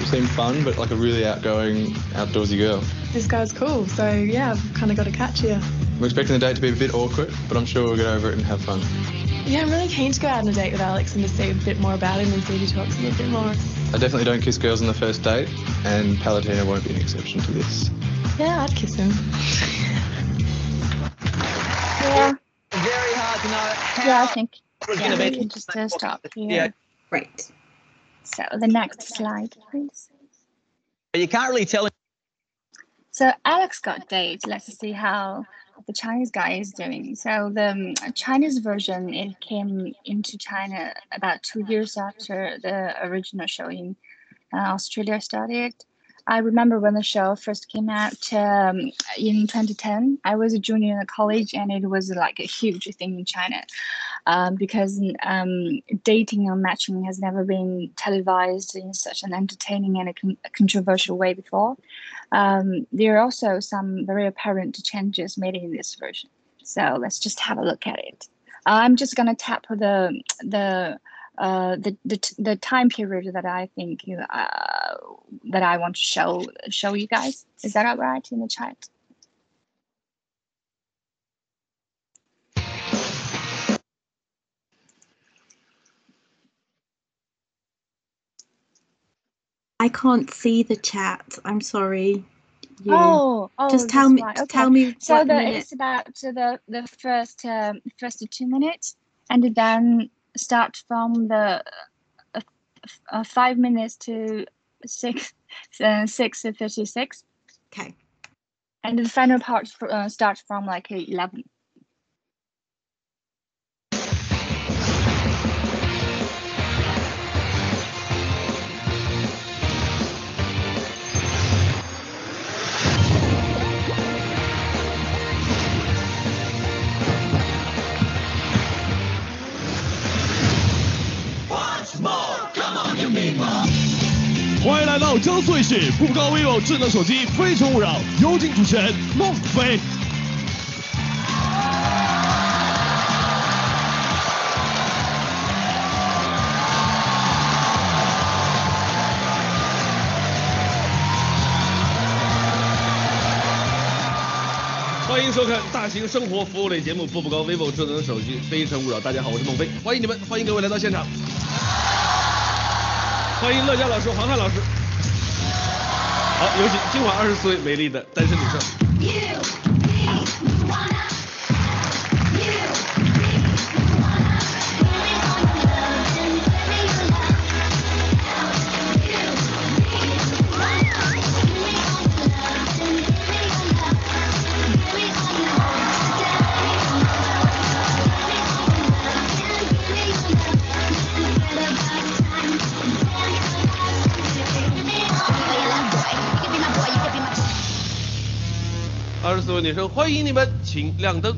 You seem fun, but like a really outgoing, outdoorsy girl. This guy's cool, so yeah, I've kind of got to catch here. I'm expecting the date to be a bit awkward, but I'm sure we'll get over it and have fun. Yeah, I'm really keen to go out on a date with Alex and to see a bit more about him and see if he talks a little bit more. I definitely don't kiss girls on the first date, and Palatina won't be an exception to this. Yeah, I'd kiss him. Yeah, Very hard to know how yeah, I think it's yeah, going to we be. can just uh, stop here. Yeah. Great. So the next slide, please. But you can't really tell. So Alex got date. Let's see how the Chinese guy is doing. So the um, Chinese version it came into China about two years after the original show in uh, Australia started. I remember when the show first came out um, in 2010. I was a junior in college, and it was like a huge thing in China um, because um, dating or matching has never been televised in such an entertaining and a con- controversial way before. Um, there are also some very apparent changes made in this version. So let's just have a look at it. I'm just gonna tap the the uh, the, the the time period that I think you, uh, that I want to show show you guys. Is that all right in the chat? I can't see the chat. I'm sorry. You. Oh, oh, just tell me. why. Okay. Tell me So the minute. it's about the the first um, first two minutes, and then start from the uh, uh, five minutes to six uh, six fifty six, Okay. and the final part uh, starts from like eleven. 欢迎来到江苏卫视步步高 vivo 智能手机《非诚勿扰》，有请主持人孟非。欢迎收看大型生活服务类节目《步步高 vivo 智能手机非诚勿扰》。大家好，我是孟非，欢迎你们，欢迎各位来到现场，欢迎乐嘉老师、黄汉老师。好，有请今晚二十四位美丽的单身女生。二十四位女生，欢迎你们，请亮灯。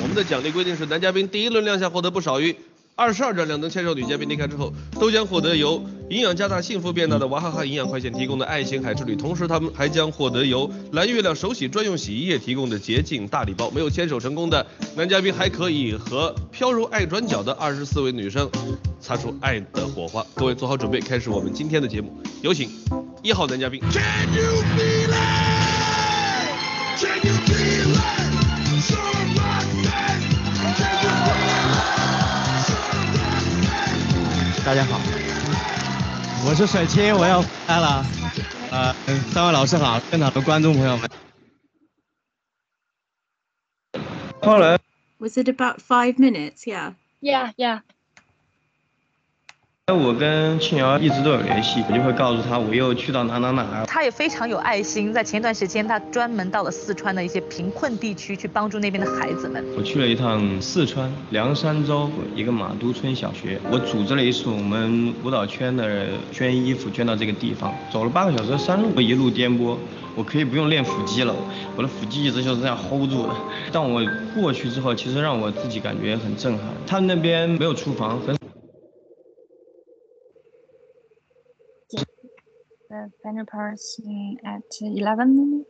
我们的奖励规定是，男嘉宾第一轮亮相获得不少于二十二盏亮灯签售，女嘉宾离开之后都将获得由营养加大、幸福变大的娃哈哈营养快线提供的爱心海之旅，同时他们还将获得由蓝月亮手洗专用洗衣液提供的洁净大礼包。没有牵手成功的男嘉宾还可以和飘柔爱转角的二十四位女生擦出爱的火花。各位做好准备，开始我们今天的节目。有请一号男嘉宾。大家好，我是水清，我要来了。呃，三位老师好，现场的观众朋友们。后来 Was it about five minutes? Yeah. Yeah, yeah. 我跟青瑶一直都有联系，我就会告诉他我又去到哪哪哪。他也非常有爱心，在前段时间，他专门到了四川的一些贫困地区去帮助那边的孩子们。我去了一趟四川凉山州一个马都村小学，我组织了一次我们舞蹈圈的捐衣服捐到这个地方，走了八个小时的山路，一路颠簸，我可以不用练腹肌了，我的腹肌一直就是这样 hold 住的。但我过去之后，其实让我自己感觉很震撼。他们那边没有厨房，很 The final person at 11 minutes.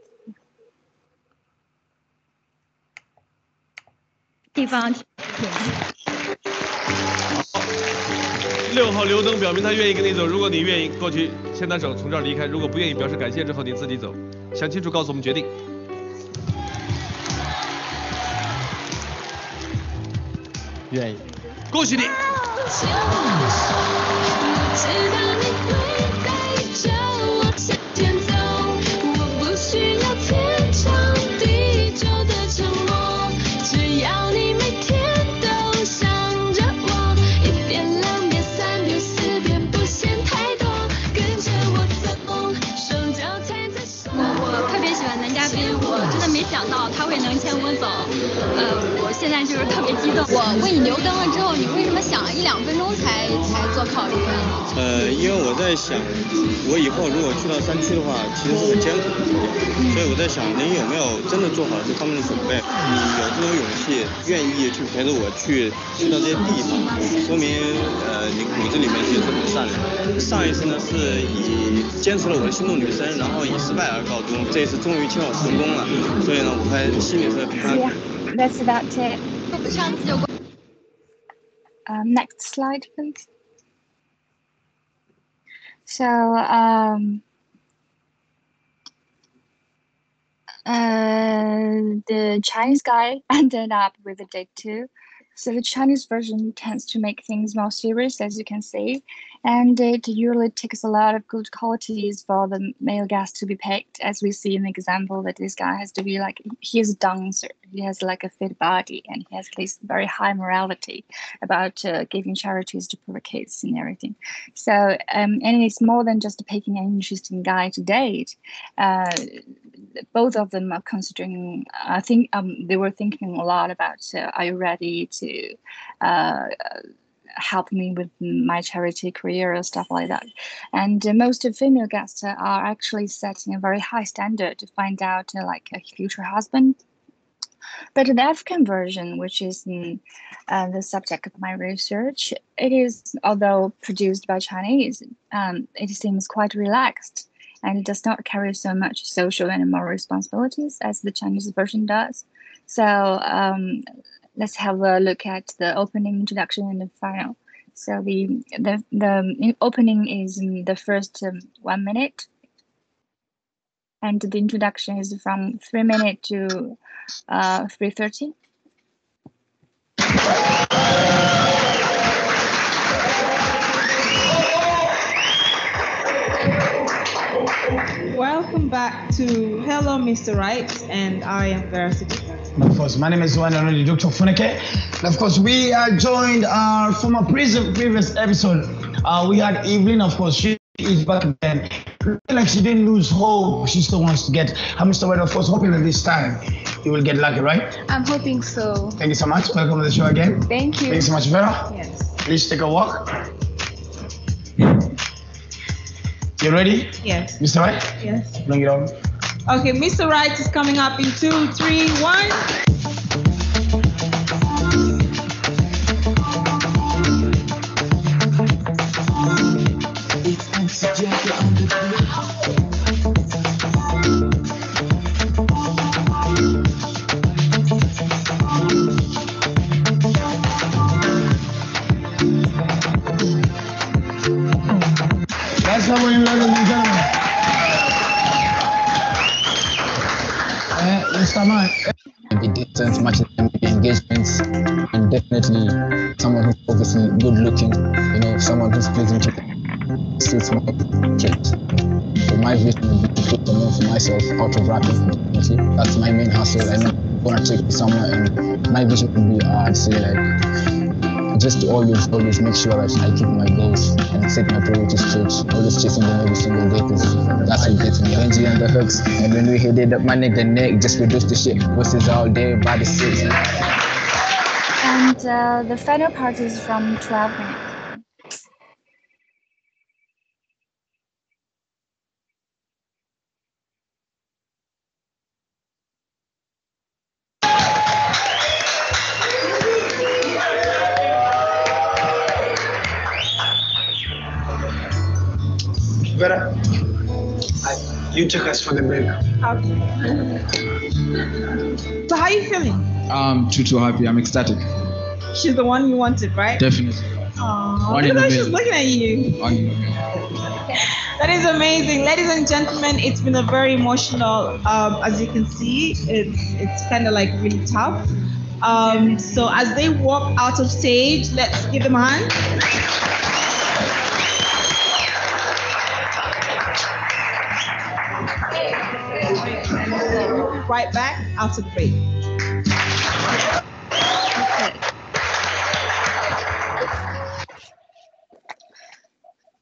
地方六号刘登表明他愿意跟你走，如果你愿意过去牵他手从这儿离开，如果不愿意表示感谢之后你自己走，想清楚告诉我们决定。愿意。恭喜你。呃，我现在就是特别激动。我为你留灯了之后，你为什么想了一两分钟才才做考虑呢？呃，因为我在想，我以后如果去到山区的话，其实是很艰苦的，所以我在想，您有没有真的做好这方面的准备？你有这种勇气，愿意去陪着我去去到这些地方，说明呃你骨子里面其实是很善良。上一次呢是以坚持了我的心动女生，然后以失败而告终，这一次终于牵我成功了，所以呢我还心里是非常 that's about it. Um, next slide, please. So, um, uh, the Chinese guy ended up with a date too. So the Chinese version tends to make things more serious, as you can see, and it usually takes a lot of good qualities for the male guest to be picked, as we see in the example that this guy has to be like he's a dancer, he has like a fit body, and he has this very high morality about uh, giving charities to poor kids and everything. So, um, and it's more than just picking an interesting guy to date. Uh, both of them are considering. I think um, they were thinking a lot about: uh, Are you ready to uh, help me with my charity career or stuff like that? And uh, most of female guests are actually setting a very high standard to find out, uh, like a future husband. But the African version, which is mm, uh, the subject of my research, it is, although produced by Chinese, um, it seems quite relaxed and it does not carry so much social and moral responsibilities as the Chinese version does. So um, let's have a look at the opening, introduction, and the final. So the the the opening is the first um, one minute, and the introduction is from three minute to uh, three thirty. Welcome back to Hello, Mr. Right, and I am Of course, my name is one and only Dr. Funeke. And of course, we are joined uh, from a previous previous episode. Uh, we had Evelyn, of course, she is back again. Like she didn't lose hope. She still wants to get her Mr. White, of course, hoping that this time you will get lucky, right? I'm hoping so. Thank you so much. Welcome to the show again. Thank you. Thank you so much, Vera. Yes. Please take a walk. You ready? Yes. Mr. White? Yes. Bring it on. Okay, Mr. Right is coming up in two, three, one. Somewhere, and my vision would be, uh, I'd say, like, just to always, always make sure that I keep my goals and set my priorities straight. Always chasing them every single day, because that's what gets me. Benji and the hooks, and when we hit it up, my neck, the neck, just reduce the shit. Versus all day, body six. And uh, the final part is from 12 you took us for the break. So how are you feeling? I'm too too happy. I'm ecstatic. She's the one you wanted, right? Definitely. Aww, One look in at a her, she's looking at you. That is amazing, ladies and gentlemen. It's been a very emotional. Um, as you can see, it's it's kind of like really tough. Um, so as they walk out of stage, let's give them a hand. Right back out after the break.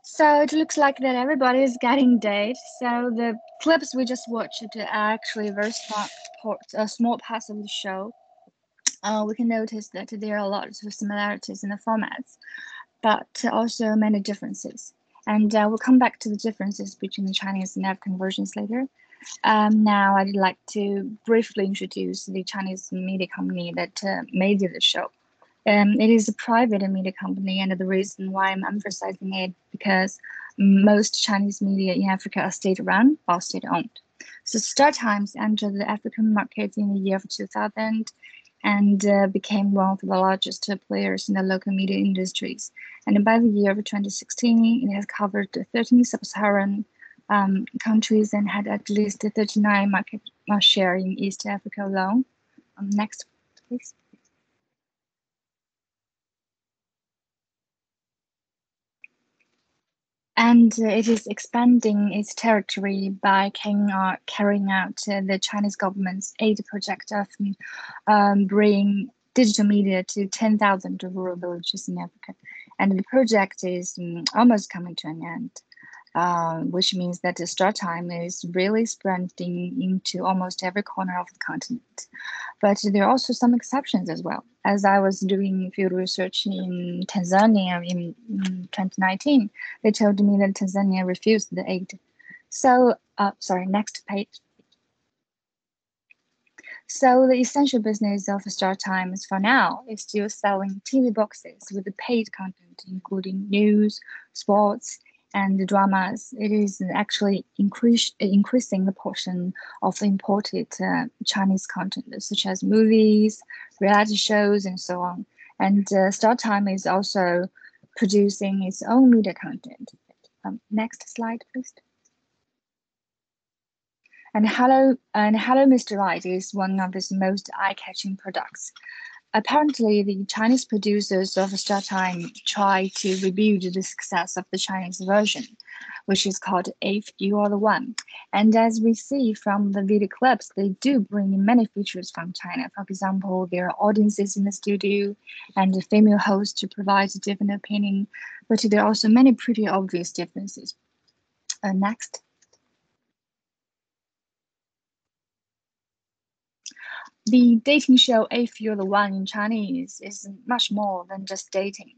So it looks like that everybody is getting date. So the clips we just watched are actually very small part, uh, small parts of the show. Uh, we can notice that there are lots of similarities in the formats, but also many differences. And uh, we'll come back to the differences between the Chinese and African versions later. Um, now, I'd like to briefly introduce the Chinese media company that uh, made the show. Um, it is a private media company, and the reason why I'm emphasizing it because most Chinese media in Africa are state-run or state-owned. So StarTimes entered the African market in the year of 2000 and uh, became one of the largest players in the local media industries. And by the year of 2016, it has covered 13 sub-Saharan um, countries and had at least 39 market share in East Africa alone. Um, next, please. and uh, it is expanding its territory by carrying out, carrying out uh, the Chinese government's aid project of um, bringing digital media to 10,000 rural villages in Africa. And the project is um, almost coming to an end, uh, which means that the start time is really spreading into almost every corner of the continent. But there are also some exceptions as well. As I was doing field research in Tanzania in, in 2019, they told me that Tanzania refused the aid. So, uh, sorry, next page. So the essential business of StarTimes for now is still selling TV boxes with the paid content, including news, sports, and dramas. It is actually increase, increasing the portion of the imported uh, Chinese content, such as movies, reality shows, and so on. And uh, Star Time is also producing its own media content. Um, next slide, please. And Hello and Hello Mr. Right is one of its most eye-catching products. Apparently, the Chinese producers of StarTime try to rebuild the success of the Chinese version, which is called If You Are the One. And as we see from the video clips, they do bring in many features from China. For example, there are audiences in the studio and a female host to provide a different opinion, but there are also many pretty obvious differences. Uh, next. The dating show If You're the One in Chinese is much more than just dating.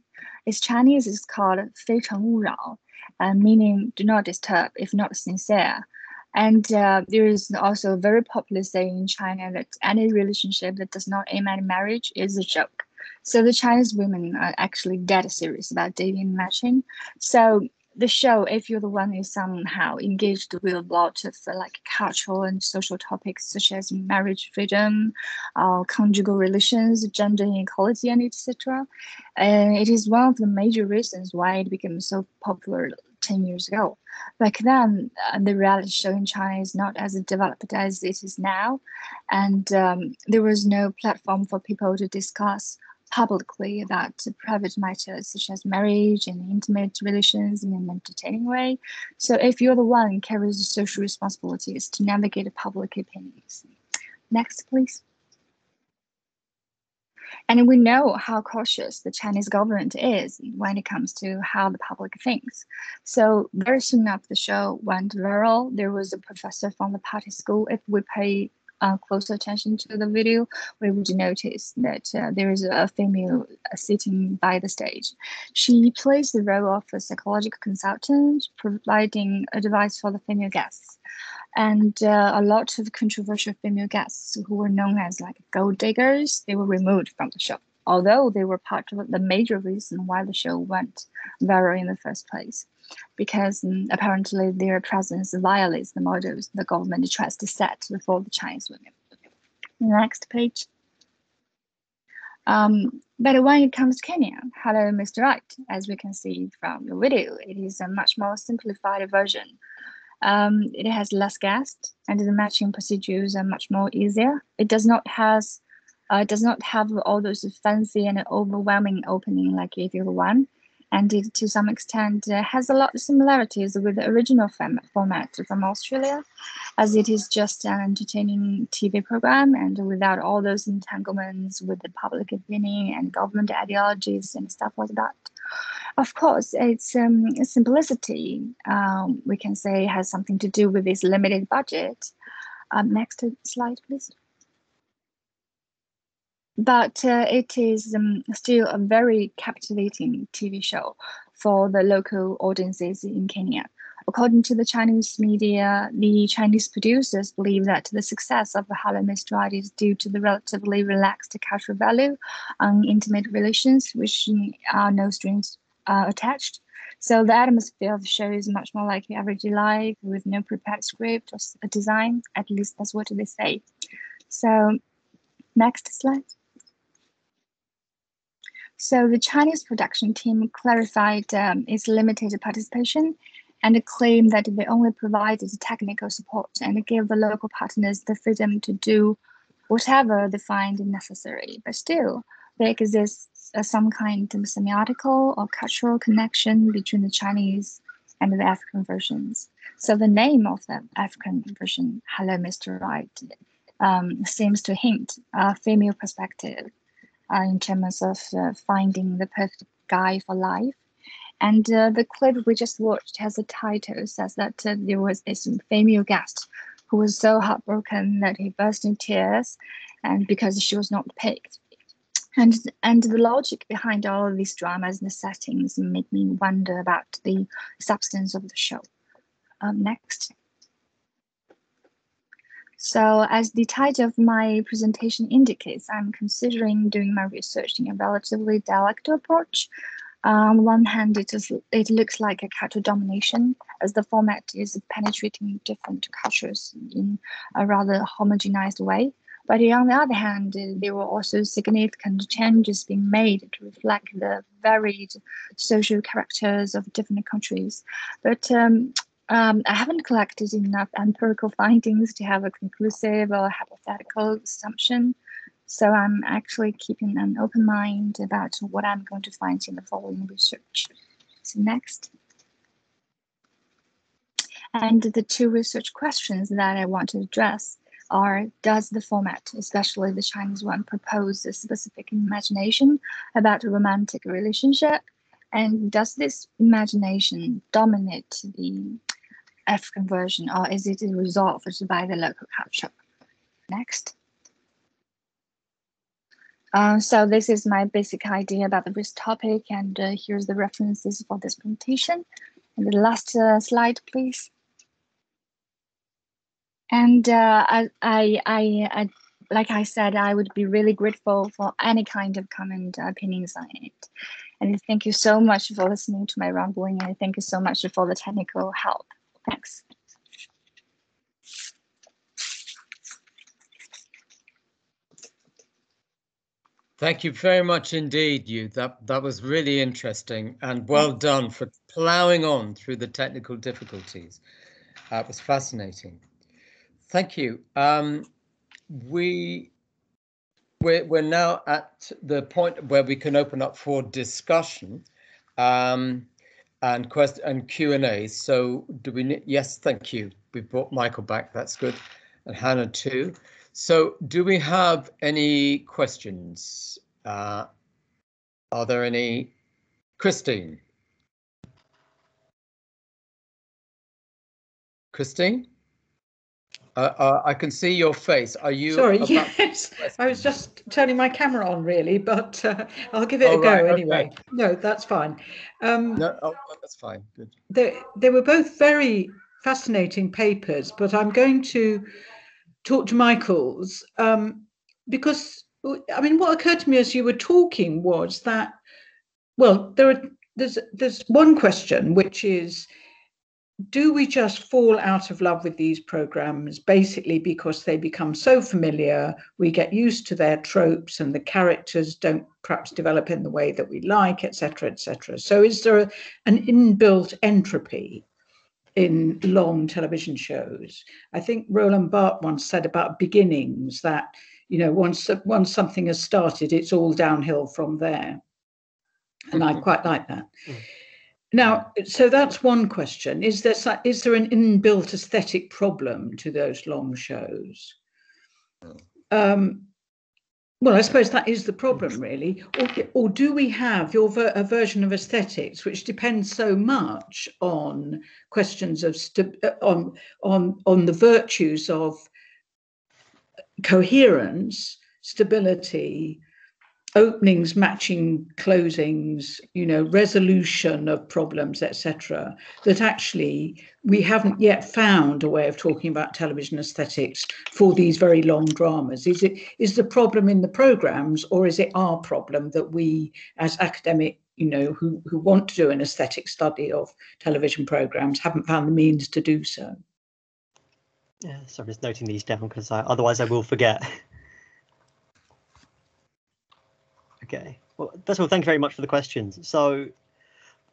Its Chinese is called 非诚勿扰, uh, meaning do not disturb if not sincere. And uh, there is also a very popular saying in China that any relationship that does not aim at marriage is a joke. So the Chinese women are actually dead serious about dating and matching. So the show, if you're the one who somehow engaged with a lot of uh, like cultural and social topics such as marriage freedom, uh, conjugal relations, gender inequality, and etc., and it is one of the major reasons why it became so popular 10 years ago. Back then, uh, the reality show in China is not as developed as it is now, and um, there was no platform for people to discuss publicly about private matters such as marriage and intimate relations in an entertaining way. So if you're the one carries the social responsibilities to navigate public opinions. Next, please. And we know how cautious the Chinese government is when it comes to how the public thinks. So very soon after the show went viral, there was a professor from the party school. If we pay uh, close attention to the video, we would notice that uh, there is a female uh, sitting by the stage. She plays the role of a psychological consultant, providing advice for the female guests. And uh, a lot of controversial female guests who were known as like gold diggers, they were removed from the show although they were part of the major reason why the show went viral in the first place because um, apparently their presence violates the models the government tries to set for the Chinese women. Next page. Um, but when it comes to Kenya, hello, Mr. Right, as we can see from the video, it is a much more simplified version. Um, it has less guests and the matching procedures are much more easier. It does not has uh, does not have all those fancy and overwhelming opening like if you one and it, to some extent uh, has a lot of similarities with the original format from Australia, as it is just an entertaining TV program and without all those entanglements with the public opinion and government ideologies and stuff like that. Of course, its um, simplicity, um, we can say, has something to do with its limited budget. Um, next slide, please but uh, it is um, still a very captivating TV show for the local audiences in Kenya. According to the Chinese media, the Chinese producers believe that the success of Hello Mr. Right is due to the relatively relaxed cultural value on intimate relations, which are no strings uh, attached. So the atmosphere of the show is much more like everyday life with no prepared script or design. At least that's what they say. So next slide. So the Chinese production team clarified um, its limited participation and claimed that they only provided technical support and gave the local partners the freedom to do whatever they find necessary. But still, there exists uh, some kind of semiotical or cultural connection between the Chinese and the African versions. So the name of the African version, Hello Mr. Right, um, seems to hint a female perspective uh, in terms of uh, finding the perfect guy for life. And uh, the clip we just watched has a title says that uh, there was this female guest who was so heartbroken that he burst in tears, and because she was not picked. And and the logic behind all of these dramas and the settings made me wonder about the substance of the show. Um, next. So as the title of my presentation indicates, I'm considering doing my research in a relatively dialectal approach. on one hand, it, is, it looks like a cultural domination as the format is penetrating different cultures in a rather homogenized way. But on the other hand, there were also significant changes being made to reflect the varied social characters of different countries. But um, Um, I haven't collected enough empirical findings to have a conclusive or hypothetical assumption. So I'm actually keeping an open mind about what I'm going to find in the following research. So next. And the two research questions that I want to address are, does the format, especially the Chinese one, propose a specific imagination about a romantic relationship? And does this imagination dominate the African version, or is it a resolved by the local culture? Next. Uh, so this is my basic idea about the this topic, and uh, here's the references for this presentation. And the last uh, slide, please. And uh, I, I, I, I, like I said, I would be really grateful for any kind of comment, opinions on it. And thank you so much for listening to my rambling, and thank you so much for the technical help. Thanks. Thank you very much indeed, you. That that was really interesting and well done for ploughing on through the technical difficulties. Uh, it was fascinating. Thank you. Um, we we're, we're now at the point where we can open up for discussion um, and quest and Q and A. So do we? Yes, thank you. We brought Michael back. That's good, and Hannah too. So, do we have any questions? Uh, are there any? Christine? Christine? Uh, uh, I can see your face. Are you? Sorry, yes. I was just turning my camera on, really, but uh, I'll give it oh, a go right, anyway. Okay. No, that's fine. Um, no, oh, that's fine. Good. They, they were both very fascinating papers, but I'm going to talk to Michael's um, because I mean, what occurred to me as you were talking was that, well, there are there's there's one question which is, do we just fall out of love with these programs basically because they become so familiar, we get used to their tropes, and the characters don't perhaps develop in the way that we like, etc., etc. So, is there a, an inbuilt entropy in long television shows. I think Roland Barthes once said about beginnings that you know once once something has started, it's all downhill from there, and I mm-hmm. quite like that. Mm. Now, so that's one question: is there is there an inbuilt aesthetic problem to those long shows? Um, well, I suppose that is the problem, really. Or, or do we have your ver- a version of aesthetics which depends so much on questions of st- uh, on on on the virtues of coherence, stability, openings matching closings, you know, resolution of problems, etc., that actually we haven't yet found a way of talking about television aesthetics for these very long dramas. Is it is the problem in the programs, or is it our problem that we, as academic, you know, who who want to do an aesthetic study of television programs, haven't found the means to do so? Yeah, so I'm just noting these down because otherwise I will forget. Okay. Well, first of all, thank you very much for the questions. So,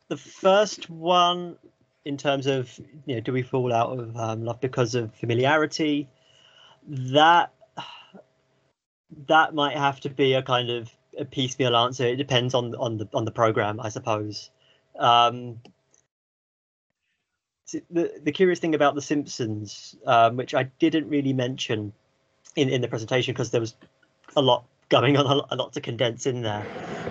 the first one, in terms of you know, do we fall out of um, love because of familiarity? That that might have to be a kind of a piecemeal answer. It depends on on the on the program, I suppose. Um, the the curious thing about The Simpsons, um, which I didn't really mention in in the presentation because there was a lot going on a lot, to condense in there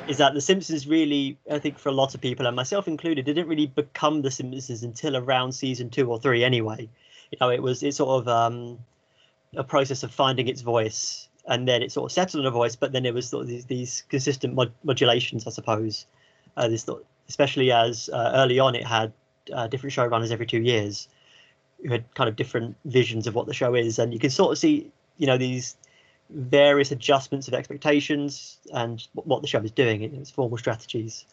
is that the simpsons really i think for a lot of people and myself included didn't really become the simpsons until around season two or three anyway. You know it was it's sort of um, a process of finding its voice and then it sort of settled on a voice but then it was sort of these, these consistent mod- modulations i suppose. Uh, this especially as uh, early on it had uh, different showrunners every two years who had kind of different visions of what the show is and you can sort of see you know these various adjustments of expectations and what the show is doing in its formal strategies.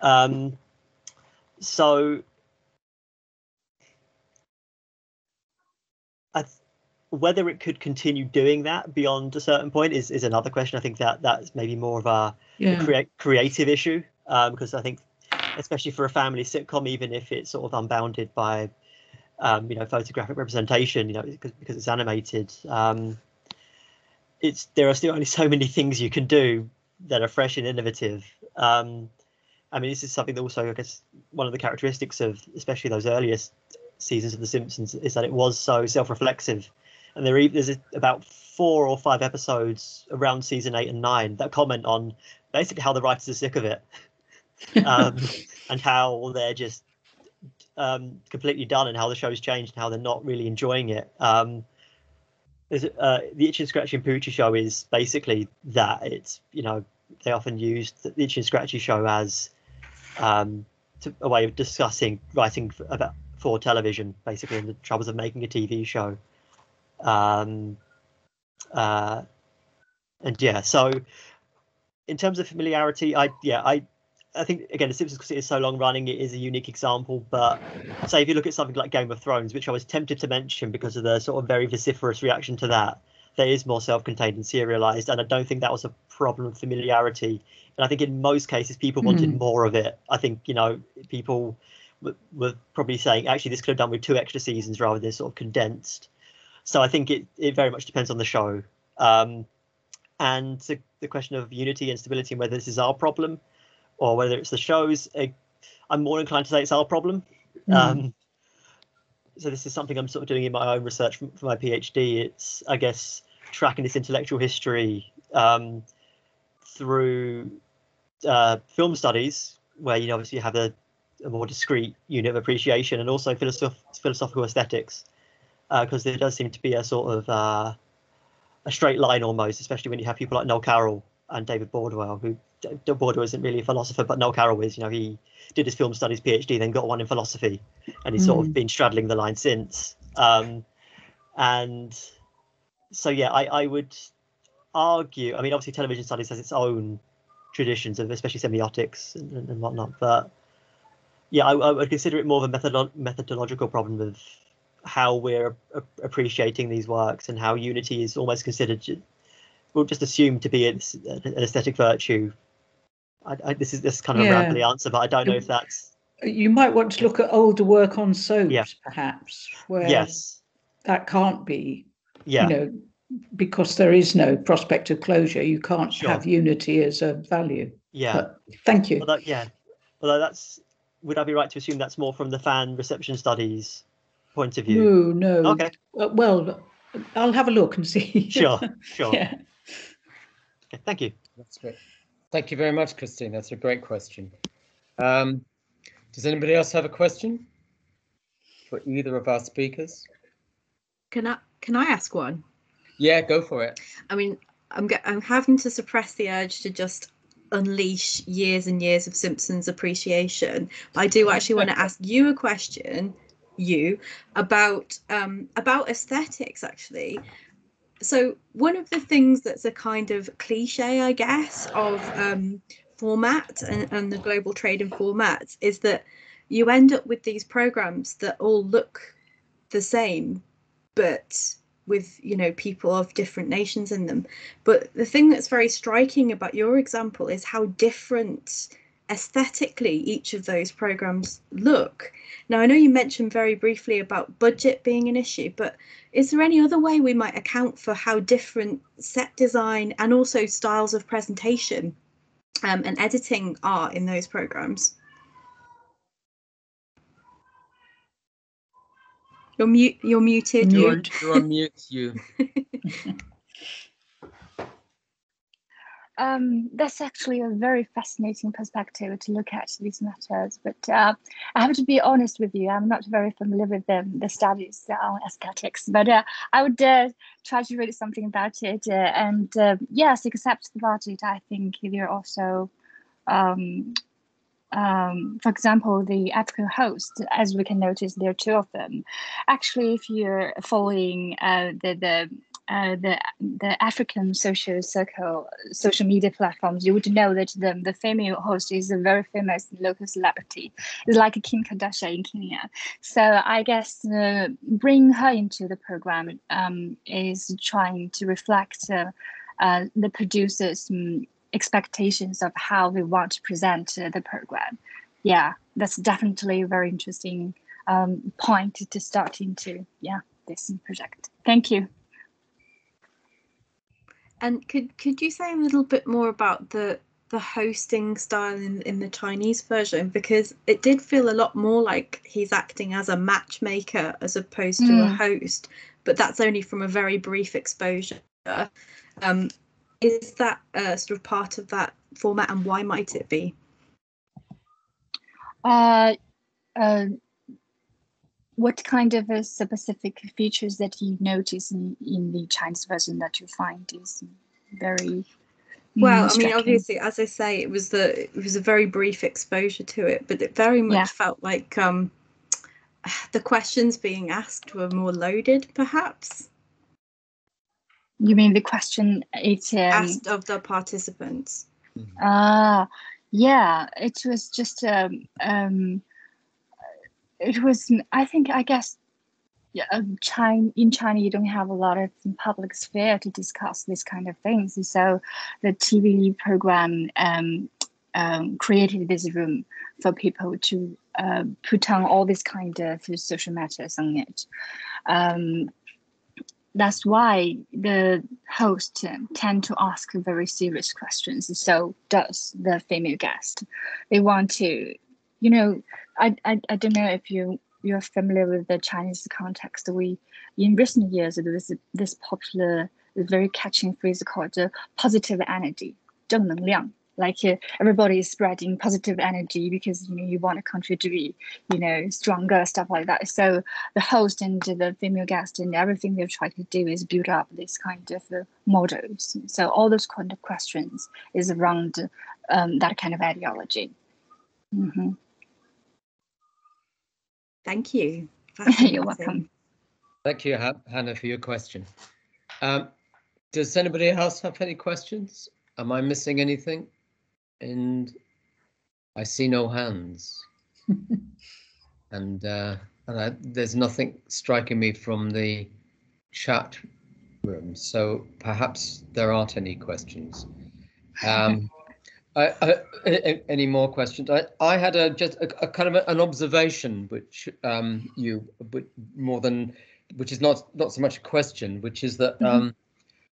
Um, so, whether it could continue doing that beyond a certain point is, is another question. I think that that's maybe more of a, yeah. a crea- creative issue um, because I think, especially for a family sitcom, even if it's sort of unbounded by um, you know, photographic representation, you know, because, because it's animated. Um, it's there are still only so many things you can do that are fresh and innovative. Um, I mean, this is something that also, I guess, one of the characteristics of especially those earliest seasons of The Simpsons is that it was so self-reflexive, and there there's about four or five episodes around season eight and nine that comment on basically how the writers are sick of it, um, and how they're just um, completely done, and how the show's changed, and how they're not really enjoying it. Um, uh, the Itchy and Scratchy Poochie show is basically that. It's you know they often use the Itchy and Scratchy show as um, to, a way of discussing writing for, about for television, basically, and the troubles of making a TV show. Um, uh, and yeah, so in terms of familiarity, I yeah I I think again the Simpsons because it is so long running, it is a unique example. But say if you look at something like Game of Thrones, which I was tempted to mention because of the sort of very vociferous reaction to that, that is more self-contained and serialized, and I don't think that was a problem of familiarity. And I think in most cases people wanted Mm. more of it. I think you know people w- were probably saying actually this could have done with two extra seasons rather than sort of condensed. So I think it it very much depends on the show. Um, and the, the question of unity and stability and whether this is our problem or whether it's the show's, eh, I'm more inclined to say it's our problem. Mm. Um, so this is something I'm sort of doing in my own research for, my PhD. It's I guess tracking this intellectual history um, through uh, film studies, where you know obviously you have a, a more discrete unit of appreciation, and also philosoph- philosophical aesthetics, because there does seem to be a sort of uh, a straight line almost, especially when you have people like Noel Carroll and David Bordwell, who D- D- Bordwell isn't really a philosopher, but Noel Carroll is. You know, he did his film studies PhD, then got one in philosophy, and he's sort of Mm. been straddling the line since. Um, and so, yeah, I, I would argue. I mean, obviously, television studies has its own traditions of especially semiotics and, and, whatnot, but yeah, I, I would consider it more of a methodolo- methodological problem of how we're a- appreciating these works and how unity is almost considered well just assumed to be an, an aesthetic virtue I, I, this is this is kind of Yeah. a rambly answer but i don't know if that's You might want to look at older work on soaps, perhaps, where yes that can't be. Yeah. You know, because there is no prospect of closure, you can't Sure. have unity as a value. yeah But thank you. although yeah although that's would i be right to assume that's more from the fan reception studies point of view No, no. okay Uh, well, I'll have a look and see. sure sure Yeah. okay, thank you That's great. Thank you very much, Christine. That's a great question. Um, does anybody else have a question for either of our speakers? Can I can I ask one? Yeah, go for it. I mean, I'm I'm having to suppress the urge to just unleash years and years of Simpsons appreciation. But I do actually want to ask you a question, you, about um about aesthetics actually. So one of the things that's a kind of cliche, I guess, of um, format and, and the global trade in formats is that you end up with these programs that all look the same, but with you know people of different nations in them. But the thing that's very striking about your example is how different aesthetically each of those programs look now i know you mentioned very briefly about budget being an issue but is there any other way we might account for how different set design and also styles of presentation um, and editing are in those programs you're mute you're muted you. You're, you're mute, you. Um, that's actually a very fascinating perspective to look at these matters. But uh, I have to be honest with you, I'm not very familiar with the, the studies on aesthetics, but uh, I would uh, try to read something about it. Uh, and uh, yes, except about it, I think there are also, um, um, for example, the African host, as we can notice, there are two of them. Actually, if you're following uh, the, the uh, the the African social circle social media platforms, you would know that the, the female host is a very famous local celebrity. It's like Kim Kardashian in Kenya. So I guess uh, bring her into the program um, is trying to reflect uh, uh, the producers' um, expectations of how we want to present uh, the program. Yeah, that's definitely a very interesting um, point to start into yeah this project. Thank you. And could could you say a little bit more about the the hosting style in, in the Chinese version because it did feel a lot more like he's acting as a matchmaker as opposed to mm. a host, but that's only from a very brief exposure. Um, is that uh, sort of part of that format, and why might it be? Uh, uh, what kind of uh, specific features that you notice in, in the Chinese version that you find is very well, I mean, obviously, as I say, it was the it was a very brief exposure to it, but it very much yeah. felt like um, the questions being asked were more loaded, perhaps. You mean the question it's um, asked of the participants? Ah, uh, yeah, it was just um, um, it was. I think I guess yeah, um, China in China, you don't have a lot of public sphere to discuss this kind of things. So the TV program um, um, created this room for people to uh, put on all this kind of social matters on it. Um, that's why the host tend to ask very serious questions. So does the female guest. They want to, you know, I, I, I don't know if you you're familiar with the Chinese context, we in recent years there was this popular, very catching phrase called uh, positive energy, 正能量. Like uh, everybody is spreading positive energy because you know you want a country to be, you know, stronger, stuff like that. So the host and the female guest and everything they're trying to do is build up this kind of uh, models. So all those kind of questions is around um, that kind of ideology. Mm-hmm. Thank you. You're welcome. Thank you, Hannah, for your question. Um, does anybody else have any questions? Am I missing anything? And I see no hands. and uh, and I, there's nothing striking me from the chat room, so perhaps there aren't any questions. Um, I, I, any more questions? I, I had a just a, a kind of a, an observation, which um, you, but more than, which is not not so much a question, which is that mm -hmm. um,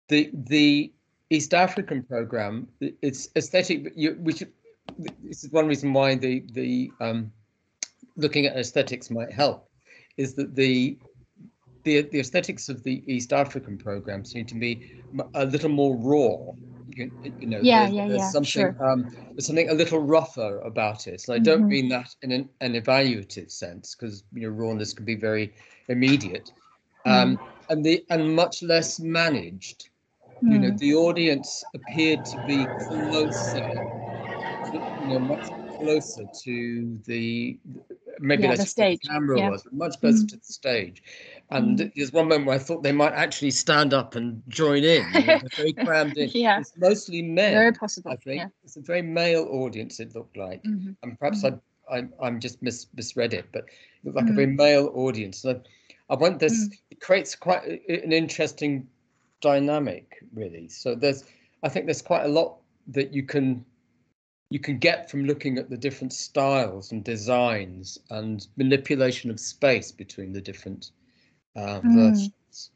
the the East African program, it's aesthetic. You, which this is one reason why the the um, looking at aesthetics might help, is that the the the aesthetics of the East African program seem to be a little more raw you, you know, yeah, there's, yeah, there's yeah, something sure. um, there's something a little rougher about it. And I don't Mhm. mean that in an, an evaluative sense, because you know rawness can be very immediate, um, and the and much less managed. You know, Mm. the audience appeared to be closer, you know, much closer to the maybe Yeah, that's the stage, the camera yeah. was, much closer Mm. to the stage. And Mm. there's one moment where I thought they might actually stand up and join in. You know, they're very crammed in. Yeah. It's mostly men. Very possible, I think yeah. it's a very male audience. It looked like, Mhm. and perhaps Mhm. I, I I'm just mis, misread it, but it looked like a Mm. very male audience. So I want this. Mm. It creates quite an interesting dynamic, really. So there's, I think there's quite a lot that you can you can get from looking at the different styles and designs and manipulation of space between the different uh, Mm. versions.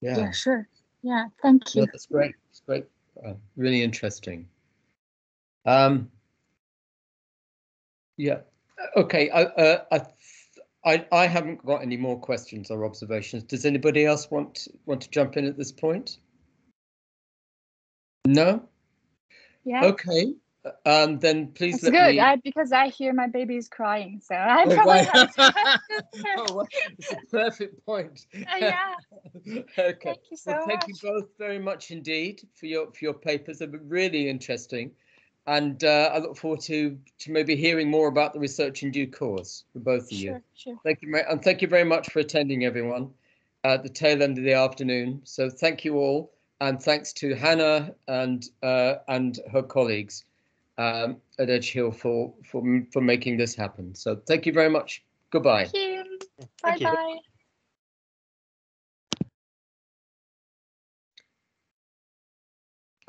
Yeah, Yeah, sure. Yeah, thank No, you. that's great. It's great. Uh, really interesting. Um, yeah. Okay. I, uh, I, I, I haven't got any more questions or observations. Does anybody else want want to jump in at this point? No. Yeah. Okay. Um, then please It's let good me. I, because I hear my baby is crying, so I Oh, probably right. have to oh, well, it's a perfect point. yeah. okay. Thank you so well, thank much. you both very much indeed for your for your papers. They've been really interesting, and uh, I look forward to to maybe hearing more about the research in due course for both of you. Sure, sure. Thank you, and thank you very much for attending, everyone, at the tail end of the afternoon. So thank you all, and thanks to Hannah and uh, and her colleagues um, at Edge Hill for for for making this happen. So thank you very much. Goodbye. Thank you. Bye Thank you. bye.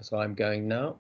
So I'm going now.